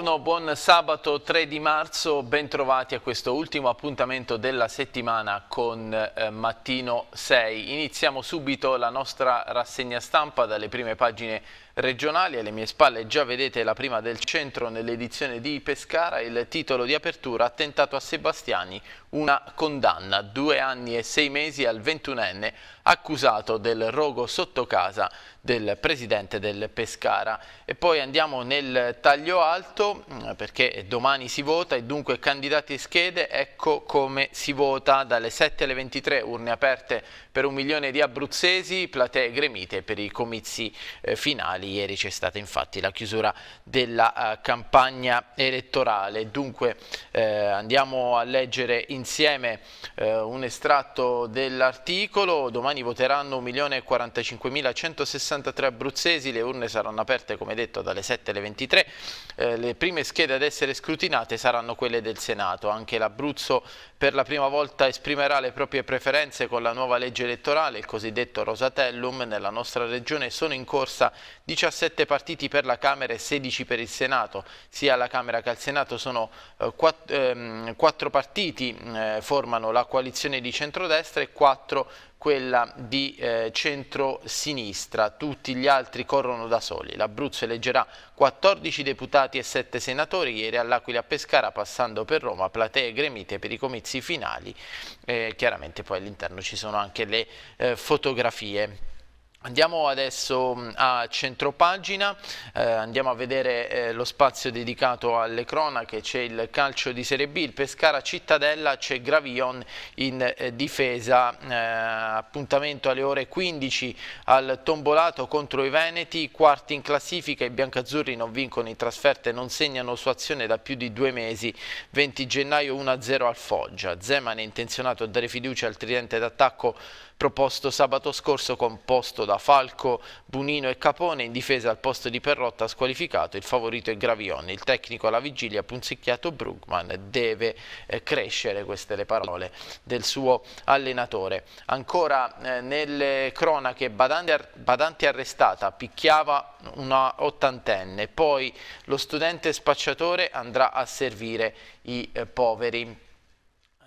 Buongiorno, buon sabato 3 di marzo, bentrovati a questo ultimo appuntamento della settimana con eh, Mattino 6. Iniziamo subito la nostra rassegna stampa dalle prime pagine regionali. Alle mie spalle già vedete la prima del centro nell'edizione di Pescara, il titolo di apertura Attentato a Sebastiani, una condanna, due anni e sei mesi al 21enne accusato del rogo sotto casa del presidente del Pescara. E poi andiamo nel taglio alto mm, perché domani si vota e dunque candidati e schede, ecco come si vota dalle 7 alle 23 urne aperte per un milione di abruzzesi, platee gremite per i comizi eh, finali. Ieri c'è stata infatti la chiusura della uh, campagna elettorale. Dunque eh, andiamo a leggere insieme eh, un estratto dell'articolo. Domani voteranno 1.045.163 abruzzesi, le urne saranno aperte come detto dalle 7 alle 23. Eh, le prime schede ad essere scrutinate saranno quelle del Senato. Anche l'Abruzzo per la prima volta esprimerà le proprie preferenze con la nuova legge elettorale, il cosiddetto Rosatellum. Nella nostra regione sono in corsa 17 partiti per la Camera e 16 per il Senato. Sia alla Camera che al Senato sono eh, quattro, ehm, quattro partiti, eh, formano la coalizione di centrodestra e quattro quella di eh, centro-sinistra, tutti gli altri corrono da soli. L'Abruzzo eleggerà 14 deputati e 7 senatori, ieri all'Aquila a Pescara, passando per Roma, platee gremite per i comizi finali. Eh, chiaramente poi all'interno ci sono anche le eh, fotografie. Andiamo adesso mm, a centropagina, eh, andiamo a vedere eh, lo spazio dedicato alle cronache, c'è il calcio di Serie B, il Pescara Cittadella, c'è Gravion in eh, difesa, eh, appuntamento alle ore 15 al Tombolato contro i Veneti, quarti in classifica, i biancazzurri non vincono in trasferte, non segnano su azione da più di due mesi, 20 gennaio 1-0 al Foggia, Zeman è intenzionato a dare fiducia al tridente d'attacco proposto sabato scorso composto da Falco, Bunino e Capone in difesa al posto di Perrotta squalificato, il favorito è Gravione, il tecnico alla vigilia punzicchiato Brugman deve eh, crescere, queste le parole del suo allenatore. Ancora eh, nelle cronache Badante, Badante arrestata, picchiava una ottantenne, poi lo studente spacciatore andrà a servire i eh, poveri.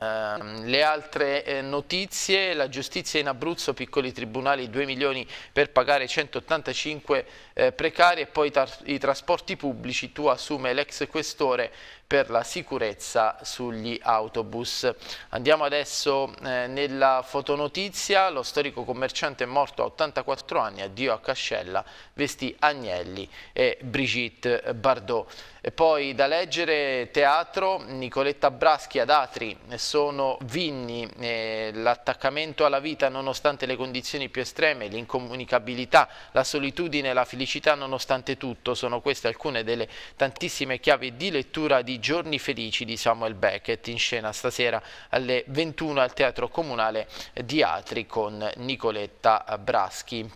Ehm, le altre eh, notizie, la giustizia in Abruzzo, piccoli tribunali 2 milioni per pagare 185 eh, precari e poi i trasporti pubblici, tu assume l'ex questore per la sicurezza sugli autobus. Andiamo adesso eh, nella fotonotizia, lo storico commerciante morto a 84 anni, addio a Cascella, vestì Agnelli e Brigitte Bardot. E poi da leggere teatro, Nicoletta Braschi ad Atri, sono Vinni, eh, l'attaccamento alla vita nonostante le condizioni più estreme, l'incomunicabilità, la solitudine la felicità nonostante tutto, sono queste alcune delle tantissime chiavi di lettura di Giorni Felici di Samuel Beckett in scena stasera alle 21 al Teatro Comunale di Atri con Nicoletta Braschi.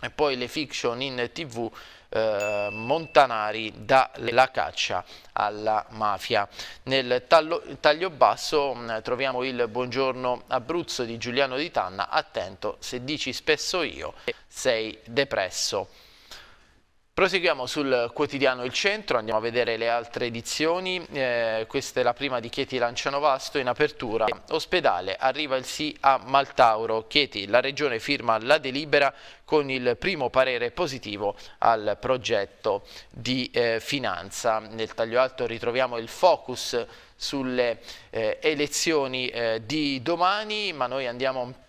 E poi le fiction in tv eh, Montanari dalla caccia alla mafia. Nel tallo, taglio basso mh, mm, troviamo il Buongiorno Abruzzo di Giuliano Di Tanna, attento se dici spesso io sei depresso. Proseguiamo sul quotidiano Il Centro, andiamo a vedere le altre edizioni, eh, questa è la prima di Chieti Lancianovasto in apertura. Ospedale, arriva il sì a Maltauro, Chieti, la regione firma la delibera con il primo parere positivo al progetto di eh, finanza. Nel taglio alto ritroviamo il focus sulle eh, elezioni eh, di domani, ma noi andiamo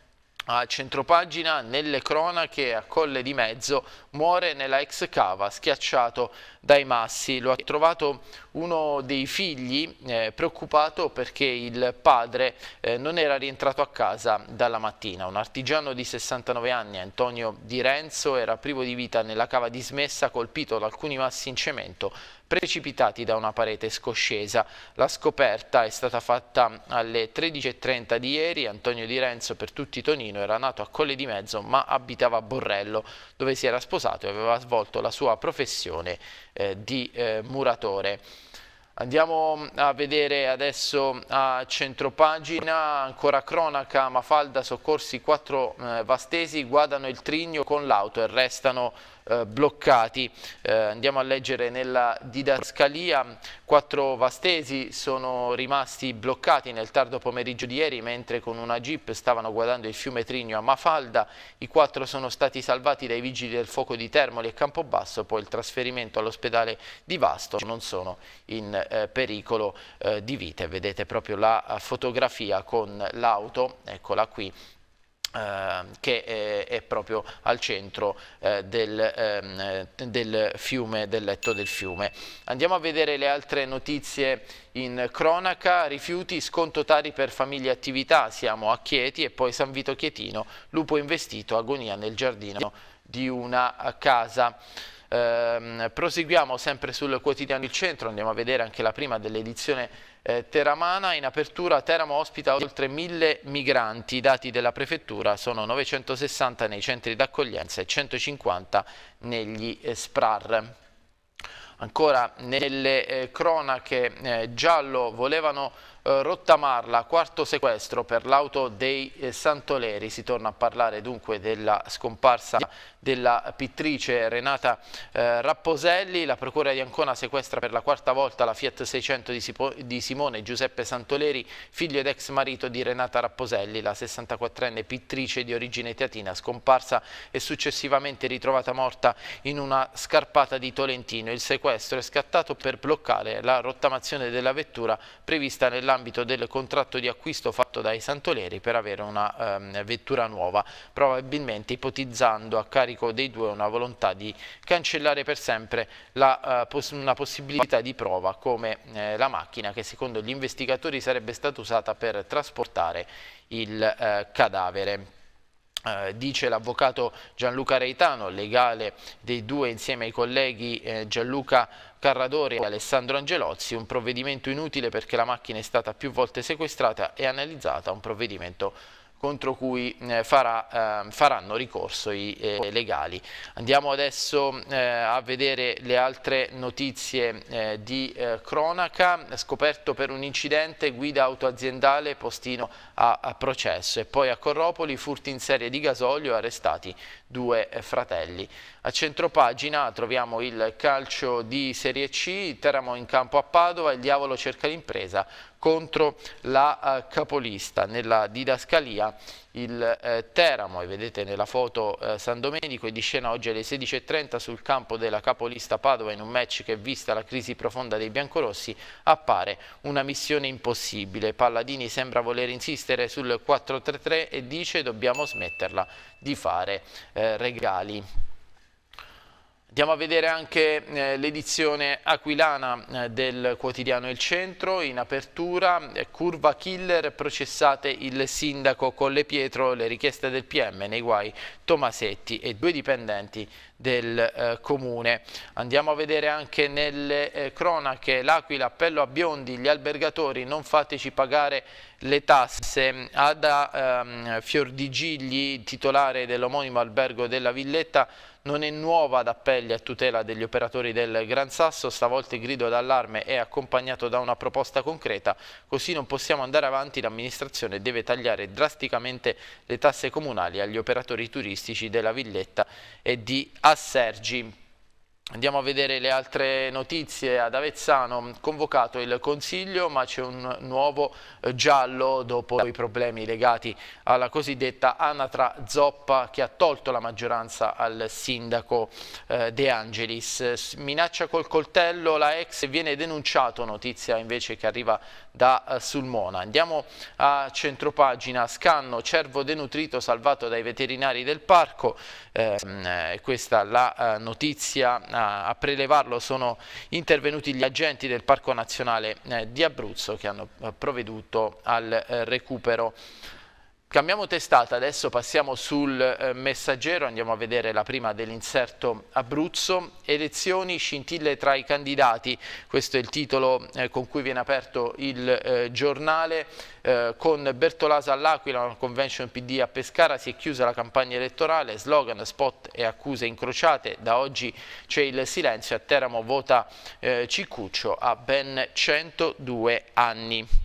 a centropagina nelle cronache a Colle di Mezzo muore nella ex cava schiacciato dai massi. Lo ha trovato uno dei figli eh, preoccupato perché il padre eh, non era rientrato a casa dalla mattina. Un artigiano di 69 anni Antonio Di Renzo era privo di vita nella cava dismessa colpito da alcuni massi in cemento precipitati da una parete scoscesa. La scoperta è stata fatta alle 13.30 di ieri. Antonio Di Renzo, per tutti Tonino, era nato a Colle di Mezzo ma abitava a Borrello dove si era sposato e aveva svolto la sua professione eh, di eh, muratore. Andiamo a vedere adesso a centropagina, ancora cronaca, Mafalda, soccorsi, quattro eh, vastesi guardano il Trigno con l'auto e restano eh, bloccati. Eh, andiamo a leggere nella didascalia, quattro vastesi sono rimasti bloccati nel tardo pomeriggio di ieri mentre con una jeep stavano guardando il fiume Trigno a Mafalda, i quattro sono stati salvati dai vigili del fuoco di Termoli e Campobasso, poi il trasferimento all'ospedale di Vasto non sono in eh, pericolo eh, di vita. Vedete proprio la fotografia con l'auto, eccola qui, che è, è, proprio al centro uh, del, um, del, fiume, del letto del fiume. Andiamo a vedere le altre notizie in cronaca, rifiuti, sconto tari per famiglie e attività, siamo a Chieti e poi San Vito Chietino, lupo investito, agonia nel giardino di una casa. Eh, proseguiamo sempre sul quotidiano Il Centro, andiamo a vedere anche la prima dell'edizione eh, teramana. In apertura Teramo ospita oltre mille migranti, i dati della prefettura sono 960 nei centri d'accoglienza e 150 negli eh, SPRAR. Ancora nelle eh, cronache eh, giallo volevano eh, rottamarla, quarto sequestro per l'auto dei eh, Santoleri, si torna a parlare dunque della scomparsa della pittrice Renata eh, Rapposelli, la procura di Ancona sequestra per la quarta volta la Fiat 600 di, Sipo, di Simone Giuseppe Santoleri, figlio ed ex marito di Renata Rapposelli, la 64enne pittrice di origine teatina, scomparsa e successivamente ritrovata morta in una scarpata di Tolentino. Il sequestro è scattato per bloccare la rottamazione della vettura prevista nell'ambito del contratto di acquisto fatto dai Santoleri per avere una ehm, vettura nuova, probabilmente ipotizzando a carico carico dei due una volontà di cancellare per sempre la, uh, una possibilità di prova come eh, la macchina che secondo gli investigatori sarebbe stata usata per trasportare il eh, cadavere. Uh, dice l'avvocato Gianluca Reitano, legale dei due insieme ai colleghi eh, Gianluca Carradori e Alessandro Angelozzi, un provvedimento inutile perché la macchina è stata più volte sequestrata e analizzata, un provvedimento contro cui eh, farà, eh, faranno ricorso i eh, legali. Andiamo adesso eh, a vedere le altre notizie di cronaca. Scoperto per un incidente, guida autoaziendale, postino a, processo. E poi a Corropoli, furti in serie di gasolio, arrestati due fratelli. A centropagina troviamo il calcio di Serie C, Teramo in campo a Padova, il diavolo cerca l'impresa contro la uh, capolista. Nella didascalia il eh, Teramo, e vedete nella foto eh, San Domenico, è di scena oggi alle 16.30 sul campo della capolista Padova in un match che vista la crisi profonda dei biancorossi appare una missione impossibile. Palladini sembra voler insistere sul 4-3-3 e dice dobbiamo smetterla di fare eh, regali. Andiamo a vedere anche eh, l'edizione aquilana eh, del quotidiano Il Centro, in apertura, eh, curva killer, processate il sindaco Colle Pietro, le richieste del PM nei guai Tomasetti e due dipendenti del eh, comune. Andiamo a vedere anche nelle eh, cronache l'Aquila, appello a Biondi, gli albergatori non fateci pagare le tasse. Ada ehm, Fiordigigli, titolare dell'omonimo albergo della Villetta, non è nuova ad appelli a tutela degli operatori del Gran Sasso, stavolta il grido d'allarme è accompagnato da una proposta concreta, così non possiamo andare avanti, l'amministrazione deve tagliare drasticamente le tasse comunali agli operatori turistici della Villetta e di Assergi. Andiamo a vedere le altre notizie. Ad Avezzano convocato il Consiglio ma c'è un nuovo eh, giallo dopo i problemi legati alla cosiddetta anatra zoppa che ha tolto la maggioranza al sindaco eh, De Angelis. Minaccia col coltello la ex viene denunciato, notizia invece che arriva da eh, Sulmona. Andiamo a centropagina, scanno cervo denutrito salvato dai veterinari del parco, ehm, eh, questa la eh, notizia. A, prelevarlo sono intervenuti gli agenti del Parco Nazionale eh, di Abruzzo che hanno provveduto al recupero Cambiamo testata, adesso passiamo sul eh, messaggero, andiamo a vedere la prima dell'inserto Abruzzo. Elezioni, scintille tra i candidati, questo è il titolo eh, con cui viene aperto il eh, giornale. Con Bertolasa all'Aquila, una convention PD a Pescara, si è chiusa la campagna elettorale, slogan, spot e accuse incrociate. Da oggi c'è il silenzio, a Teramo vota Ciccuccio a ben 102 anni.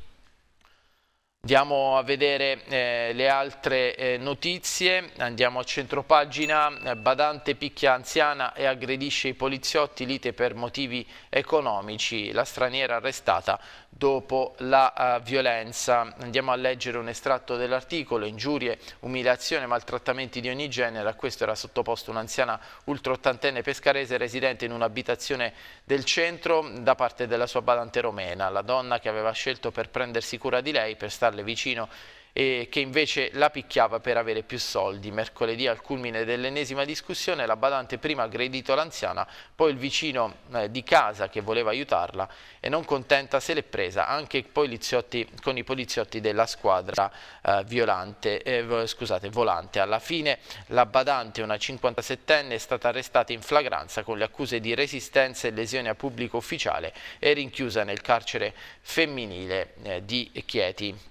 Andiamo a vedere eh, le altre eh, notizie, andiamo a centropagina, Badante picchia anziana e aggredisce i poliziotti, lite per motivi economici, la straniera arrestata dopo la uh, violenza. Andiamo a leggere un estratto dell'articolo, ingiurie, umiliazione, maltrattamenti di ogni genere, a questo era sottoposto un'anziana ultraottantenne pescarese residente in un'abitazione del centro da parte della sua badante romena, la donna che aveva scelto per prendersi cura di lei, per starle vicino e che invece la picchiava per avere più soldi. Mercoledì al culmine dell'ennesima discussione la badante prima ha aggredito l'anziana, poi il vicino eh, di casa che voleva aiutarla e non contenta se l'è presa anche con i poliziotti della squadra eh, violante, eh, scusate, volante. Alla fine la badante, una 57enne, è stata arrestata in flagranza con le accuse di resistenza e lesione a pubblico ufficiale e rinchiusa nel carcere femminile eh, di Chieti.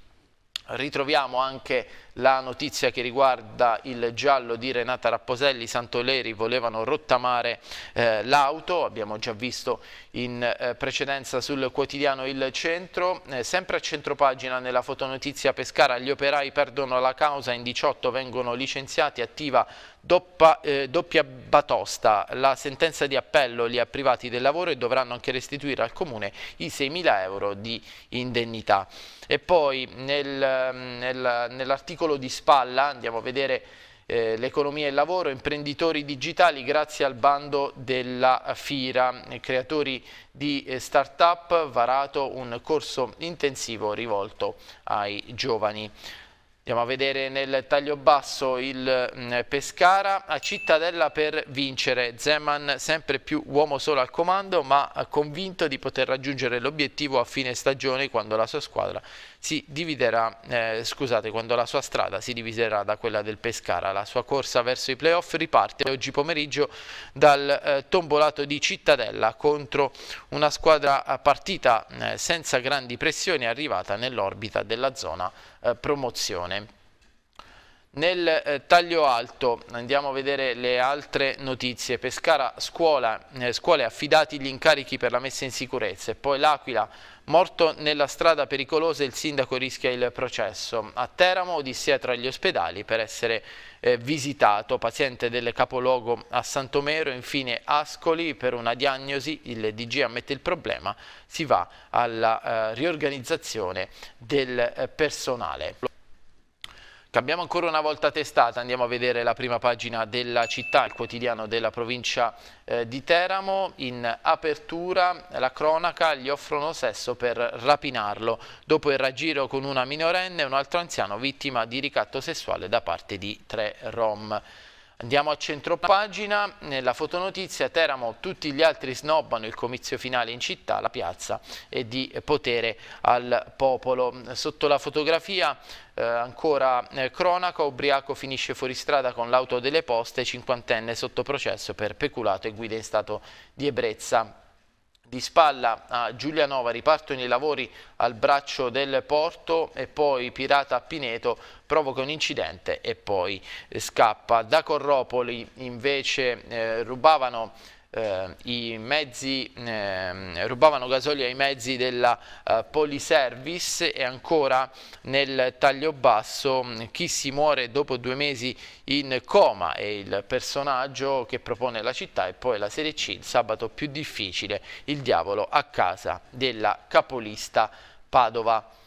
Ritroviamo anche la notizia che riguarda il giallo di Renata Rapposelli, Santoleri volevano rottamare eh, l'auto, abbiamo già visto in eh, precedenza sul quotidiano Il Centro, eh, sempre a centropagina nella fotonotizia Pescara gli operai perdono la causa, in 18 vengono licenziati, attiva doppa, eh, doppia batosta, la sentenza di appello li ha privati del lavoro e dovranno anche restituire al comune i 6.000 euro di indennità. E poi nel, nel, nell'articolo di spalla andiamo a vedere eh, l'economia e il lavoro, imprenditori digitali grazie al bando della FIRA, creatori di eh, start-up, varato un corso intensivo rivolto ai giovani. Andiamo a vedere nel taglio basso il mm, Pescara, a Cittadella per vincere, Zeman sempre più uomo solo al comando ma convinto di poter raggiungere l'obiettivo a fine stagione quando la sua squadra si dividerà, eh, scusate, quando la sua strada si dividerà da quella del Pescara. La sua corsa verso i playoff riparte oggi pomeriggio dal eh, tombolato di Cittadella contro una squadra partita eh, senza grandi pressioni arrivata nell'orbita della zona eh, promozione. Nel eh, taglio alto andiamo a vedere le altre notizie. Pescara, scuola, eh, scuole affidati gli incarichi per la messa in sicurezza e poi l'Aquila, morto nella strada pericolosa il sindaco rischia il processo. A Teramo, odissea tra gli ospedali per essere eh, visitato, paziente del capoluogo a Santomero, infine Ascoli per una diagnosi, il DG ammette il problema, si va alla eh, riorganizzazione del eh, personale. Cambiamo ancora una volta testata, andiamo a vedere la prima pagina della città, il quotidiano della provincia eh, di Teramo. In apertura la cronaca gli offrono sesso per rapinarlo. Dopo il raggiro con una minorenne, un altro anziano vittima di ricatto sessuale da parte di tre rom. Andiamo a centropagina, nella fotonotizia Teramo tutti gli altri snobbano il comizio finale in città, la piazza e di potere al popolo. Sotto la fotografia eh, ancora eh, cronaca, ubriaco finisce fuori strada con l'auto delle poste, cinquantenne sotto processo per peculato e guida in stato di ebbrezza. Di spalla a Giulianova ripartono i lavori al braccio del porto e poi Pirata a Pineto provoca un incidente e poi scappa. Da Corropoli invece eh, rubavano eh, i mezzi, eh, rubavano gasolio ai mezzi della eh, Poliservice e ancora nel taglio basso chi si muore dopo due mesi in coma è il personaggio che propone la città e poi la Serie C, il sabato più difficile, il diavolo a casa della capolista Padova.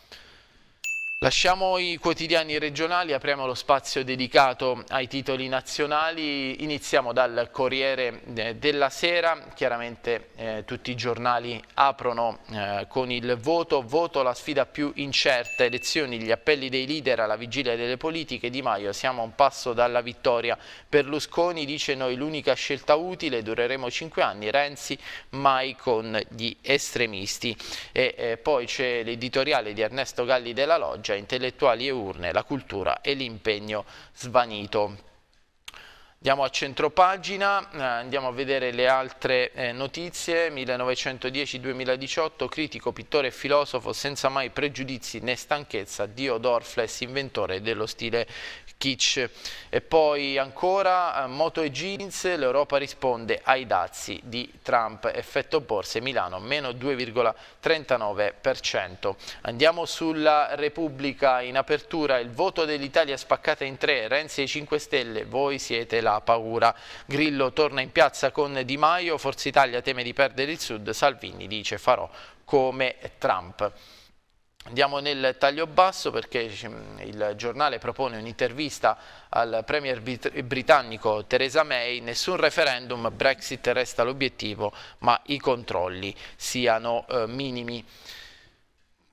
Lasciamo i quotidiani regionali, apriamo lo spazio dedicato ai titoli nazionali, iniziamo dal Corriere eh, della Sera, chiaramente eh, tutti i giornali aprono eh, con il voto, voto la sfida più incerta, elezioni, gli appelli dei leader alla vigilia delle politiche, Di Maio siamo a un passo dalla vittoria, Berlusconi dice noi l'unica scelta utile, dureremo cinque anni, Renzi mai con gli estremisti. E eh, poi c'è l'editoriale di Ernesto Galli della Loggia, intellettuali e urne, la cultura e l'impegno svanito. Andiamo a centropagina, eh, andiamo a vedere le altre eh, notizie, 1910-2018, critico, pittore e filosofo senza mai pregiudizi né stanchezza, Dio Dorfles, inventore dello stile kitsch. E poi ancora, eh, moto e jeans, l'Europa risponde ai dazi di Trump, effetto borse, Milano, meno 2,39%. Andiamo sulla Repubblica in apertura, il voto dell'Italia spaccata in tre, Renzi e 5 Stelle, voi siete la paura. Grillo torna in piazza con Di Maio, Forza Italia teme di perdere il Sud, Salvini dice farò come Trump. Andiamo nel taglio basso perché il giornale propone un'intervista al premier britannico Theresa May, nessun referendum, Brexit resta l'obiettivo ma i controlli siano eh, minimi.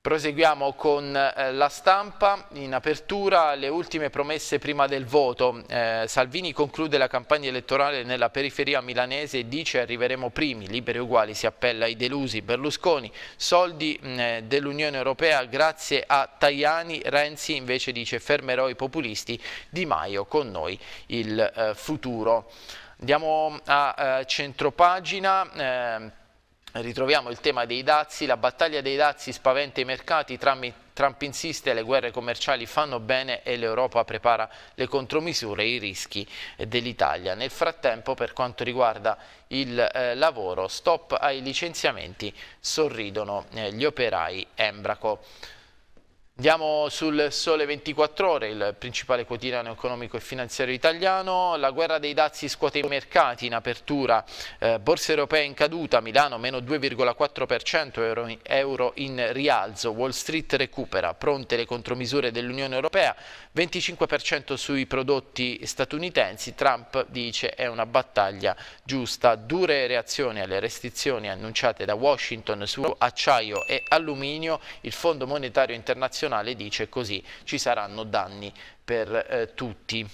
Proseguiamo con eh, la stampa, in apertura le ultime promesse prima del voto. Eh, Salvini conclude la campagna elettorale nella periferia milanese e dice arriveremo primi, liberi uguali, si appella ai delusi. Berlusconi, soldi eh, dell'Unione Europea grazie a Tajani, Renzi invece dice fermerò i populisti, Di Maio con noi il eh, futuro. Andiamo a eh, centropagina eh, ritroviamo il tema dei dazi, la battaglia dei dazi spaventa i mercati, Trump, Trump insiste, le guerre commerciali fanno bene e l'Europa prepara le contromisure e i rischi dell'Italia. Nel frattempo per quanto riguarda il eh, lavoro, stop ai licenziamenti, sorridono eh, gli operai Embraco. Andiamo sul Sole 24 Ore, il principale quotidiano economico e finanziario italiano. La guerra dei dazi scuote i mercati in apertura. Eh, borse europee in caduta, Milano meno 2,4%, euro, euro in rialzo. Wall Street recupera, pronte le contromisure dell'Unione Europea, 25% sui prodotti statunitensi. Trump dice è una battaglia giusta. Dure reazioni alle restrizioni annunciate da Washington su acciaio e alluminio. Il Fondo Monetario Internazionale internazionale dice così ci saranno danni per eh, tutti.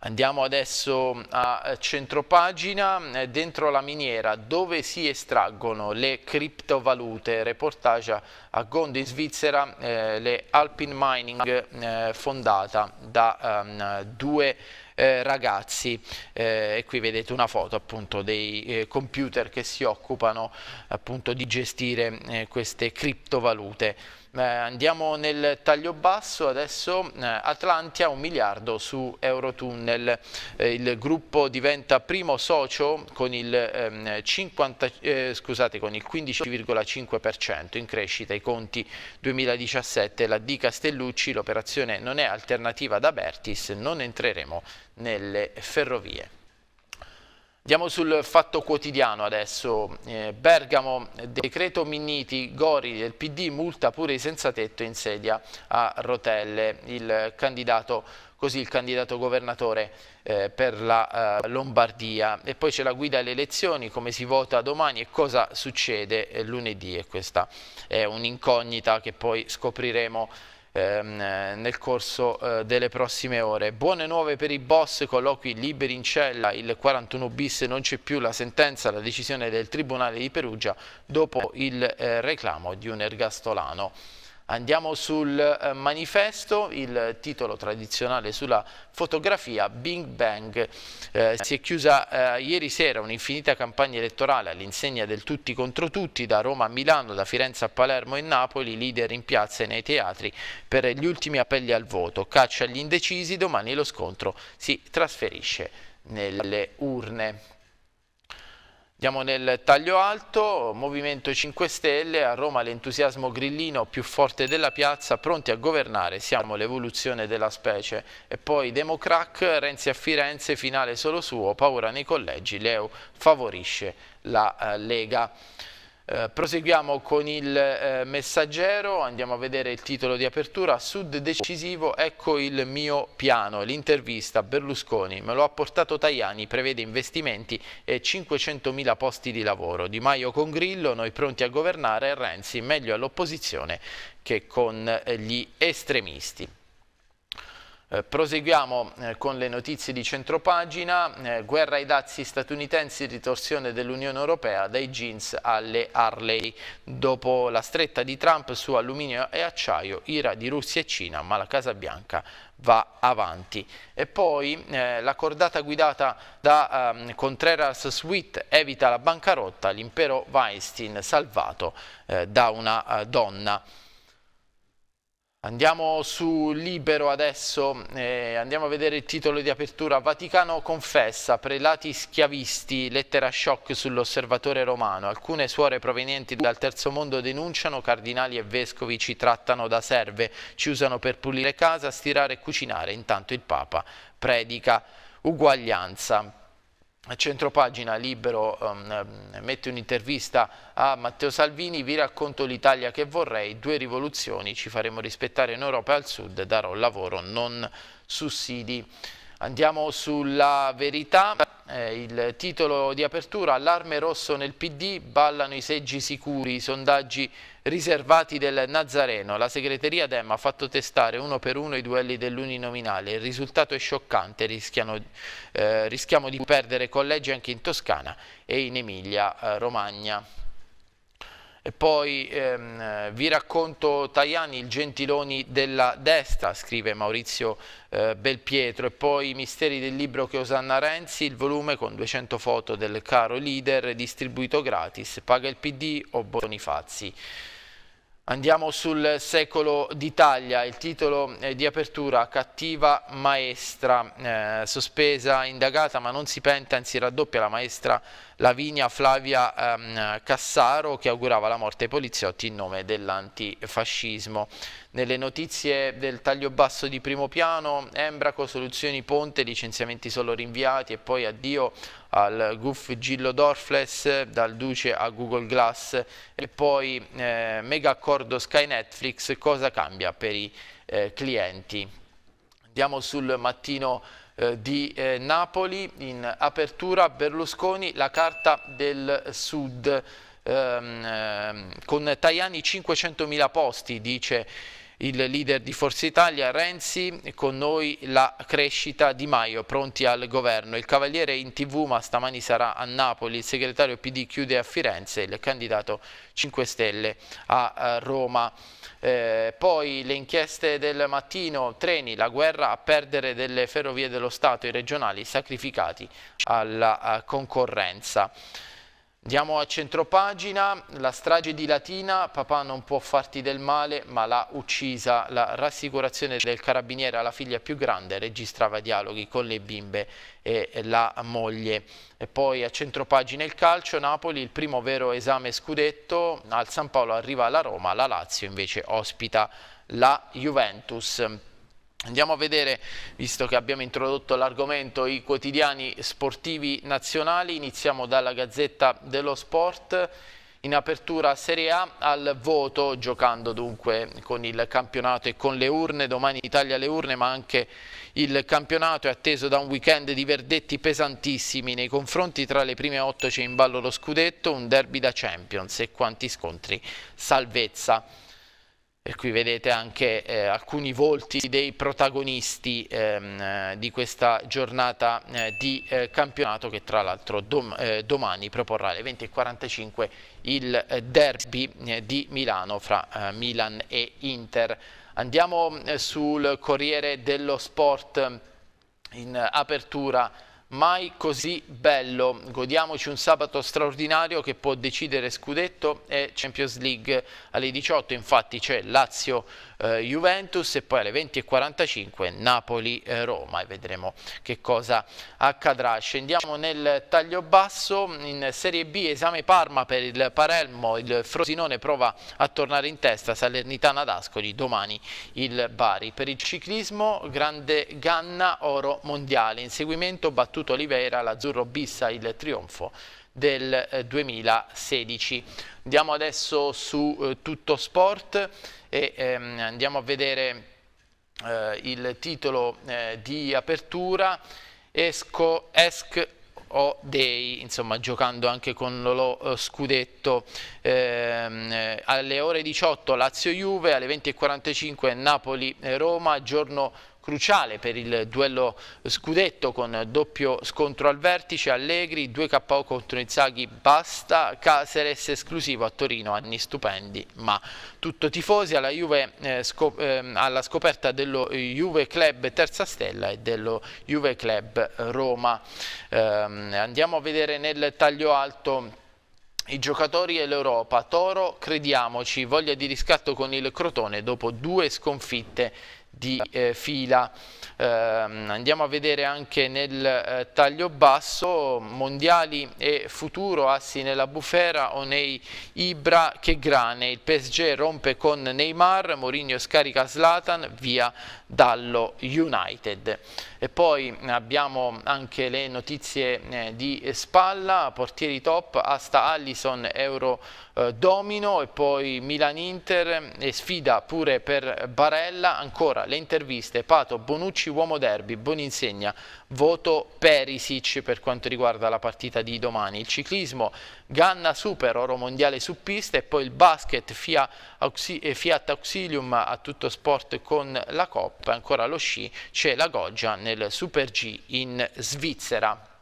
Andiamo adesso a centropagina, eh, dentro la miniera dove si estraggono le criptovalute, reportage a Gondo in Svizzera, eh, le Alpine Mining eh, fondata da um, due eh, ragazzi eh, e qui vedete una foto appunto dei eh, computer che si occupano appunto di gestire eh, queste criptovalute. Eh, andiamo nel taglio basso, adesso eh, Atlantia un miliardo su Eurotunnel, eh, il gruppo diventa primo socio con il, ehm, 50, eh, 15,5% in crescita i conti 2017, la D Castellucci, l'operazione non è alternativa da Bertis, non entreremo nelle ferrovie. Andiamo sul fatto quotidiano adesso, eh, Bergamo, decreto Minniti, Gori del PD, multa pure i senza tetto in sedia a rotelle, il candidato, così il candidato governatore eh, per la eh, Lombardia. E poi c'è la guida alle elezioni, come si vota domani e cosa succede eh, lunedì. E questa è un'incognita che poi scopriremo ehm, nel corso eh, delle prossime ore. Buone nuove per i boss, colloqui liberi in cella, il 41 bis non c'è più la sentenza, la decisione del Tribunale di Perugia dopo il eh, reclamo di un ergastolano. Andiamo sul eh, manifesto, il titolo tradizionale sulla fotografia Bing Bang. Eh, si è chiusa eh, ieri sera un'infinita campagna elettorale all'insegna del tutti contro tutti, da Roma a Milano, da Firenze a Palermo e Napoli, leader in piazza e nei teatri per gli ultimi appelli al voto. Caccia agli indecisi, domani lo scontro si trasferisce nelle urne. Andiamo nel taglio alto, Movimento 5 Stelle, a Roma l'entusiasmo grillino più forte della piazza, pronti a governare, siamo l'evoluzione della specie. E poi Democrac, Renzi a Firenze, finale solo suo, paura nei collegi, Leo favorisce la uh, Lega. Eh, proseguiamo con il eh, messaggero, andiamo a vedere il titolo di apertura, Sud decisivo, ecco il mio piano, l'intervista Berlusconi, me lo ha portato Tajani, prevede investimenti e 500.000 posti di lavoro, Di Maio con Grillo, noi pronti a governare, Renzi meglio all'opposizione che con eh, gli estremisti. Eh, proseguiamo eh, con le notizie di centropagina, eh, guerra ai dazi statunitensi, ritorsione dell'Unione Europea dai jeans alle Harley. Dopo la stretta di Trump su alluminio e acciaio, ira di Russia e Cina, ma la Casa Bianca va avanti. E poi eh, la cordata guidata da um, Contreras Sweet evita la bancarotta, l'impero Weinstein salvato eh, da una uh, donna. Andiamo su Libero adesso, eh, andiamo a vedere il titolo di apertura. Vaticano confessa, prelati schiavisti, lettera shock sull'osservatore romano. Alcune suore provenienti dal terzo mondo denunciano, cardinali e vescovi ci trattano da serve, ci usano per pulire casa, stirare e cucinare. Intanto il Papa predica uguaglianza. Centropagina Libero um, mette un'intervista a Matteo Salvini, vi racconto l'Italia che vorrei, due rivoluzioni, ci faremo rispettare in Europa e al Sud, darò lavoro, non sussidi. Andiamo sulla verità, eh, il titolo di apertura, allarme rosso nel PD, ballano i seggi sicuri, i sondaggi riservati del Nazareno. La segreteria Dem ha fatto testare uno per uno i duelli dell'uninominale, il risultato è scioccante, eh, rischiamo di perdere collegi anche in Toscana e in Emilia eh. E poi ehm, vi racconto Tajani, il Gentiloni della destra, scrive Maurizio eh, Belpietro, e poi i misteri del libro che Osanna Renzi, il volume con 200 foto del caro leader distribuito gratis, paga il PD o Bonifazzi. Andiamo sul secolo d'Italia, il titolo eh, di apertura cattiva maestra, eh, sospesa, indagata ma non si penta, anzi raddoppia la maestra Lavinia Flavia ehm, Cassaro che augurava la morte ai poliziotti in nome dell'antifascismo. Nelle notizie del taglio basso di primo piano, Embraco, soluzioni ponte, licenziamenti solo rinviati e poi addio al Guff Gillo Dorfles, dal Duce a Google Glass e poi eh, mega accordo Sky Netflix, cosa cambia per i eh, clienti. Andiamo sul mattino eh, di eh, Napoli, in apertura Berlusconi, la carta del Sud, ehm, ehm con Tajani 500.000 posti, dice il leader di Forza Italia Renzi, con noi la crescita di Maio, pronti al governo. Il Cavaliere in tv ma stamani sarà a Napoli, il segretario PD chiude a Firenze, il candidato 5 Stelle a Roma. Eh, poi le inchieste del mattino, treni, la guerra a perdere delle ferrovie dello Stato, i regionali sacrificati alla concorrenza. Andiamo a centropagina, la strage di Latina, papà non può farti del male ma l'ha uccisa, la rassicurazione del carabiniere alla figlia più grande, registrava dialoghi con le bimbe e la moglie. E poi a centropagina il calcio, Napoli, il primo vero esame scudetto, al San Paolo arriva la Roma, la Lazio invece ospita la Juventus. Andiamo a vedere, visto che abbiamo introdotto l'argomento, i quotidiani sportivi nazionali. Iniziamo dalla Gazzetta dello Sport. In apertura Serie A al voto, giocando dunque con il campionato e con le urne. Domani Italia alle urne, ma anche il campionato è atteso da un weekend di verdetti pesantissimi. Nei confronti tra le prime otto c'è in ballo lo scudetto, un derby da Champions e quanti scontri. Salvezza. E qui vedete anche eh, alcuni volti dei protagonisti ehm, eh, di questa giornata eh, di eh, campionato che tra l'altro dom eh, domani proporrà alle 20.45 il eh, derby di Milano fra Milan e Inter. Andiamo sul Corriere dello Sport in apertura mai così bello. Godiamoci un sabato straordinario che può decidere scudetto e Champions League alle 18. Infatti c'è Lazio eh, Juventus e poi alle 20.45 Napoli-Roma eh, e vedremo che cosa accadrà. Scendiamo nel taglio basso in Serie B, esame Parma per il Parelmo, il Frosinone prova a tornare in testa, Salernitana d'Ascoli, domani il Bari. Per il ciclismo, grande Ganna, oro mondiale, inseguimento battuto Oliveira, l'Azzurro bissa il trionfo del 2016. Eh, Andiamo adesso su eh, Tutto Sport e ehm, andiamo a vedere eh, il titolo eh, di apertura Esco, Esc o Dei, insomma giocando anche con lo uh, scudetto ehm, eh, alle ore 18 Lazio-Juve, alle 20.45 Napoli-Roma, giorno cruciale per il duello scudetto con doppio scontro al vertice, Allegri, 2 KO contro Inzaghi, basta, Caceres esclusivo a Torino, anni stupendi, ma tutto tifosi. Alla, Juve, eh, scop eh, alla scoperta dello Juve Club Terza Stella e dello Juve Club Roma. Eh, andiamo a vedere nel taglio alto i giocatori e l'Europa, Toro, crediamoci, voglia di riscatto con il Crotone dopo due sconfitte di eh, fila. Eh, andiamo a vedere anche nel eh, taglio basso mondiali e futuro assi nella bufera Onei Ibra che grane il PSG rompe con Neymar Mourinho scarica Slatan via dallo United. E poi abbiamo anche le notizie eh, di spalla portieri top Asta Allison Euro eh, domino e poi Milan-Inter e sfida pure per Barella, ancora le interviste, Pato, Bonucci, uomo derby, Boninsegna, voto Perisic per quanto riguarda la partita di domani, il ciclismo, Ganna Super, oro mondiale su pista e poi il basket, Fiat, Auxi Fiat Auxilium a tutto sport con la Coppa, ancora lo sci, c'è la Goggia nel Super G in Svizzera.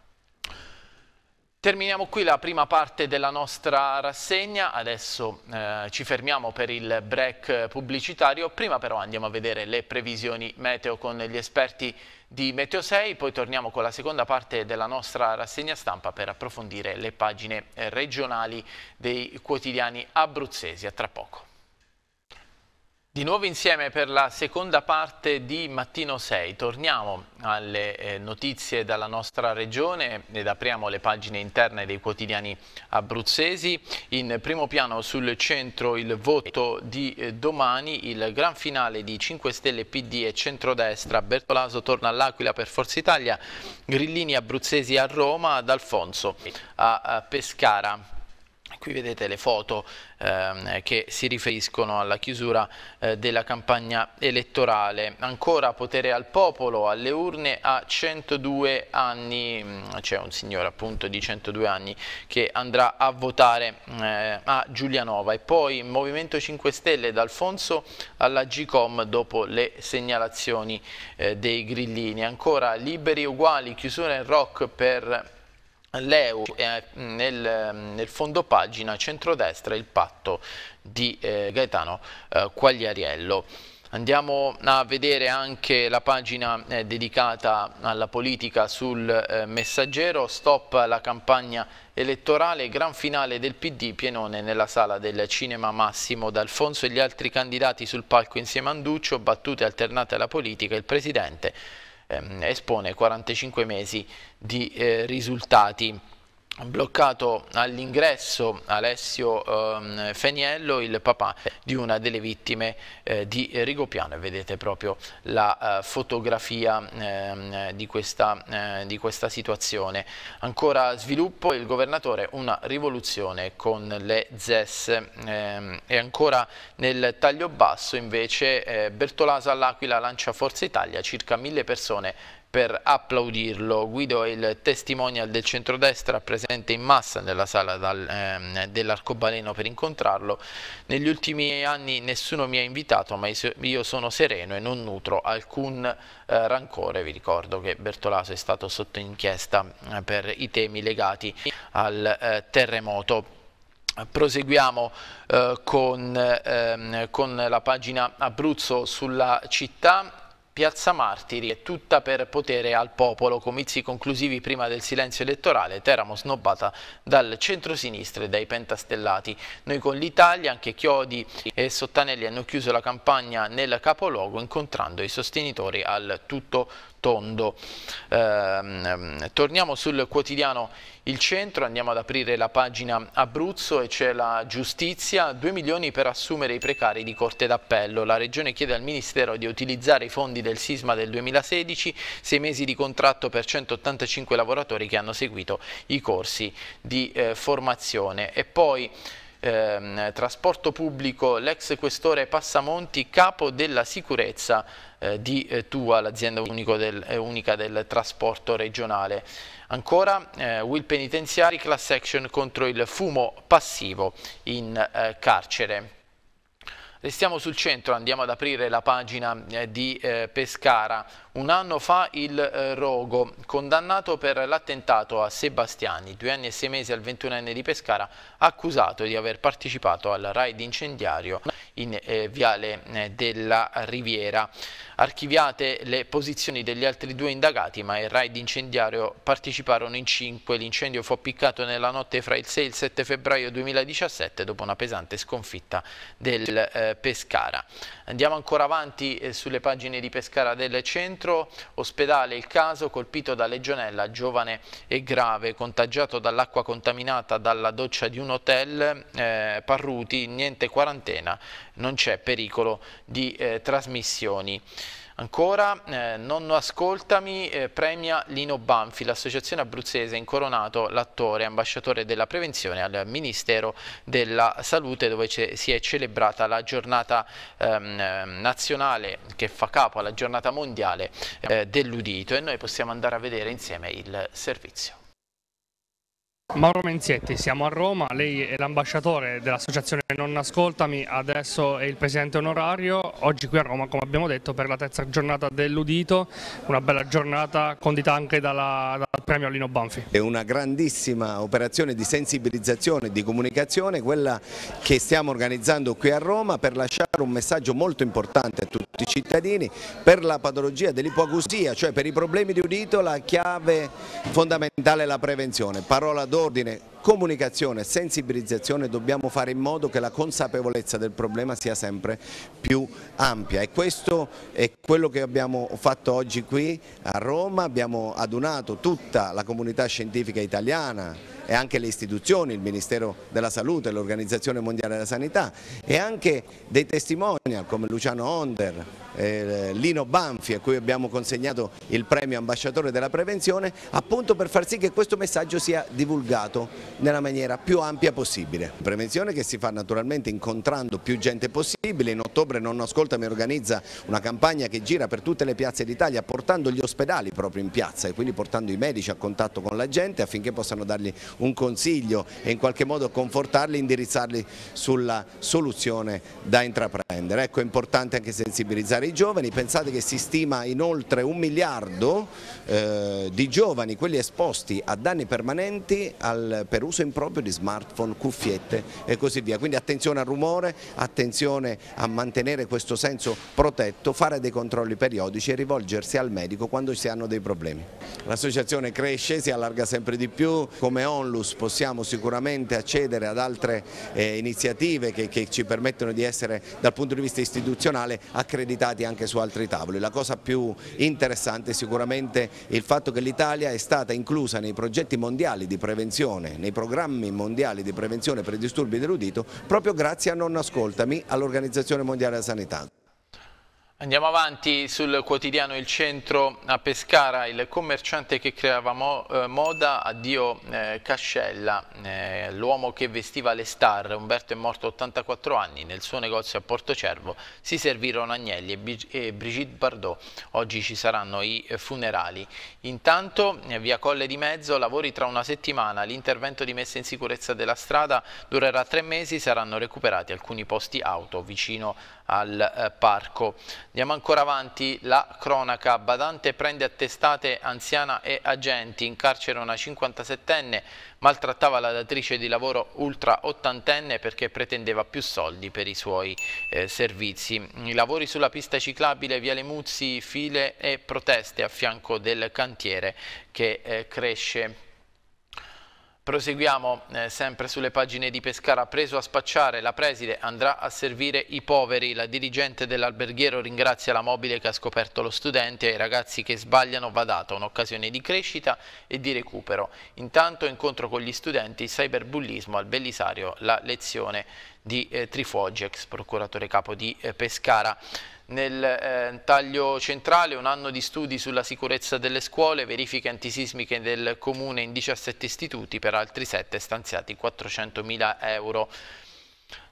Terminiamo qui la prima parte della nostra rassegna, adesso eh, ci fermiamo per il break pubblicitario, prima però andiamo a vedere le previsioni meteo con gli esperti di Meteo 6, poi torniamo con la seconda parte della nostra rassegna stampa per approfondire le pagine regionali dei quotidiani abruzzesi. A tra poco. Di nuovo insieme per la seconda parte di Mattino 6. Torniamo alle eh, notizie dalla nostra regione ed apriamo le pagine interne dei quotidiani abruzzesi. In primo piano sul centro il voto di eh, domani, il gran finale di 5 Stelle PD e centrodestra. Bertolaso torna all'Aquila per Forza Italia, Grillini abruzzesi a Roma, ad Alfonso a Pescara. Qui vedete le foto eh, che si riferiscono alla chiusura eh, della campagna elettorale. Ancora potere al popolo, alle urne a 102 anni, mm, c'è un signore appunto di 102 anni che andrà a votare eh, a Giulianova e poi Movimento 5 Stelle da Alfonso alla GCOM dopo le segnalazioni eh, dei grillini. Ancora liberi uguali, chiusura in rock per l'EU eh, nel, nel, fondo pagina centrodestra il patto di eh, Gaetano eh, Quagliariello. Andiamo a vedere anche la pagina eh, dedicata alla politica sul eh, messaggero, stop alla campagna elettorale, gran finale del PD, pienone nella sala del cinema Massimo D'Alfonso. E gli altri candidati sul palco insieme a Anduccio, battute alternate alla politica, il Presidente espone 45 mesi di eh, risultati bloccato all'ingresso Alessio eh, Feniello, il papà di una delle vittime eh, di Rigopiano vedete proprio la eh, fotografia ehm, di questa, eh, di, questa, situazione. Ancora sviluppo, il governatore una rivoluzione con le ZES ehm, e ancora nel taglio basso invece eh, Bertolaso all'Aquila lancia Forza Italia, circa mille persone per applaudirlo. Guido è il testimonial del centrodestra presente in massa nella sala eh, dell'Arcobaleno per incontrarlo. Negli ultimi anni nessuno mi ha invitato ma io sono sereno e non nutro alcun eh, rancore. Vi ricordo che Bertolaso è stato sotto inchiesta eh, per i temi legati al eh, terremoto. Proseguiamo eh, con, ehm, con la pagina Abruzzo sulla città Piazza Martiri è tutta per potere al popolo, comizi conclusivi prima del silenzio elettorale, Teramo snobbata dal centro-sinistra e dai pentastellati. Noi con l'Italia, anche Chiodi e Sottanelli hanno chiuso la campagna nel capoluogo incontrando i sostenitori al tutto tondo. Eh, torniamo sul quotidiano Il Centro, andiamo ad aprire la pagina Abruzzo e c'è la giustizia, 2 milioni per assumere i precari di Corte d'Appello. La Regione chiede al Ministero di utilizzare i fondi del sisma del 2016, 6 mesi di contratto per 185 lavoratori che hanno seguito i corsi di eh, formazione. E poi ehm, trasporto pubblico, l'ex questore Passamonti, capo della sicurezza eh, di eh, Tua, l'azienda del, eh, unica del trasporto regionale. Ancora, eh, will penitenziari, class action contro il fumo passivo in eh, carcere. Restiamo sul centro, andiamo ad aprire la pagina eh, di eh, Pescara. Un anno fa il eh, Rogo, condannato per l'attentato a Sebastiani, due anni e sei mesi al 21enne di Pescara, accusato di aver partecipato al raid incendiario in eh, Viale eh, della Riviera. Archiviate le posizioni degli altri due indagati, ma il raid incendiario parteciparono in cinque. L'incendio fu appiccato nella notte fra il 6 e il 7 febbraio 2017 dopo una pesante sconfitta del eh, Pescara. Andiamo ancora avanti eh, sulle pagine di Pescara del centro. Ospedale il caso colpito da legionella, giovane e grave, contagiato dall'acqua contaminata dalla doccia di un hotel. Eh, Parruti, niente quarantena, non c'è pericolo di eh, trasmissioni. Ancora, eh, Nonno Ascoltami eh, premia Lino Banfi, l'associazione abruzzese incoronato l'attore ambasciatore della prevenzione al Ministero della Salute dove si è celebrata la giornata ehm, nazionale che fa capo alla giornata mondiale eh, dell'udito e noi possiamo andare a vedere insieme il servizio. Mauro Menzietti, siamo a Roma, lei è l'ambasciatore dell'associazione Non Ascoltami, adesso è il presidente onorario, oggi qui a Roma come abbiamo detto per la terza giornata dell'udito, una bella giornata condita anche dalla, dal premio Lino Banfi. È una grandissima operazione di sensibilizzazione e di comunicazione quella che stiamo organizzando qui a Roma per lasciare un messaggio molto importante a tutti i cittadini per la patologia dell'ipoacusia, cioè per i problemi di udito la chiave fondamentale è la prevenzione. Parola d'ordine, comunicazione, sensibilizzazione, dobbiamo fare in modo che la consapevolezza del problema sia sempre più ampia. E questo è quello che abbiamo fatto oggi qui a Roma, abbiamo adunato tutta la comunità scientifica italiana, e anche le istituzioni, il Ministero della Salute, l'Organizzazione Mondiale della Sanità e anche dei testimonial come Luciano Onder, eh, Lino Banfi a cui abbiamo consegnato il premio ambasciatore della prevenzione appunto per far sì che questo messaggio sia divulgato nella maniera più ampia possibile. Prevenzione che si fa naturalmente incontrando più gente possibile, in ottobre Non Ascoltami organizza una campagna che gira per tutte le piazze d'Italia portando gli ospedali proprio in piazza e quindi portando i medici a contatto con la gente affinché possano dargli un consiglio e in qualche modo confortarli, indirizzarli sulla soluzione da intraprendere. Ecco è importante anche sensibilizzare i giovani, pensate che si stima in oltre un miliardo eh, di giovani, quelli esposti a danni permanenti al, per uso improprio di smartphone, cuffiette e così via. Quindi attenzione al rumore, attenzione a mantenere questo senso protetto, fare dei controlli periodici e rivolgersi al medico quando si hanno dei problemi. L'associazione cresce, si allarga sempre di più, come Onlus possiamo sicuramente accedere ad altre eh, iniziative che, che ci permettono di essere dal punto di vista istituzionale accreditati anche su altri tavoli. La cosa più interessante è sicuramente il fatto che l'Italia è stata inclusa nei progetti mondiali di prevenzione, nei programmi mondiali di prevenzione per i disturbi dell'udito proprio grazie a Non Ascoltami all'Organizzazione Mondiale della Sanità. Andiamo avanti sul quotidiano Il Centro a Pescara, il commerciante che creava mo, eh, moda, addio eh, Cascella, eh, l'uomo che vestiva le star, Umberto è morto a 84 anni, nel suo negozio a Porto Cervo si servirono Agnelli e, e Brigitte Bardot, oggi ci saranno i funerali. Intanto eh, via Colle di Mezzo, lavori tra una settimana, l'intervento di messa in sicurezza della strada durerà tre mesi, saranno recuperati alcuni posti auto vicino al eh, parco. Andiamo ancora avanti, la cronaca, Badante prende attestate anziana e agenti, in carcere una 57enne, maltrattava la datrice di lavoro ultra ottantenne perché pretendeva più soldi per i suoi eh, servizi. I lavori sulla pista ciclabile Viale Muzzi, file e proteste a fianco del cantiere che eh, cresce Proseguiamo eh, sempre sulle pagine di Pescara, preso a spacciare, la preside andrà a servire i poveri, la dirigente dell'alberghiero ringrazia la mobile che ha scoperto lo studente, ai ragazzi che sbagliano va data un'occasione di crescita e di recupero. Intanto incontro con gli studenti, cyberbullismo al Bellisario, la lezione di eh, Trifogi, ex procuratore capo di eh, Pescara. Nel eh, taglio centrale un anno di studi sulla sicurezza delle scuole, verifiche antisismiche del comune in 17 istituti, per altri 7 stanziati 400.000 euro.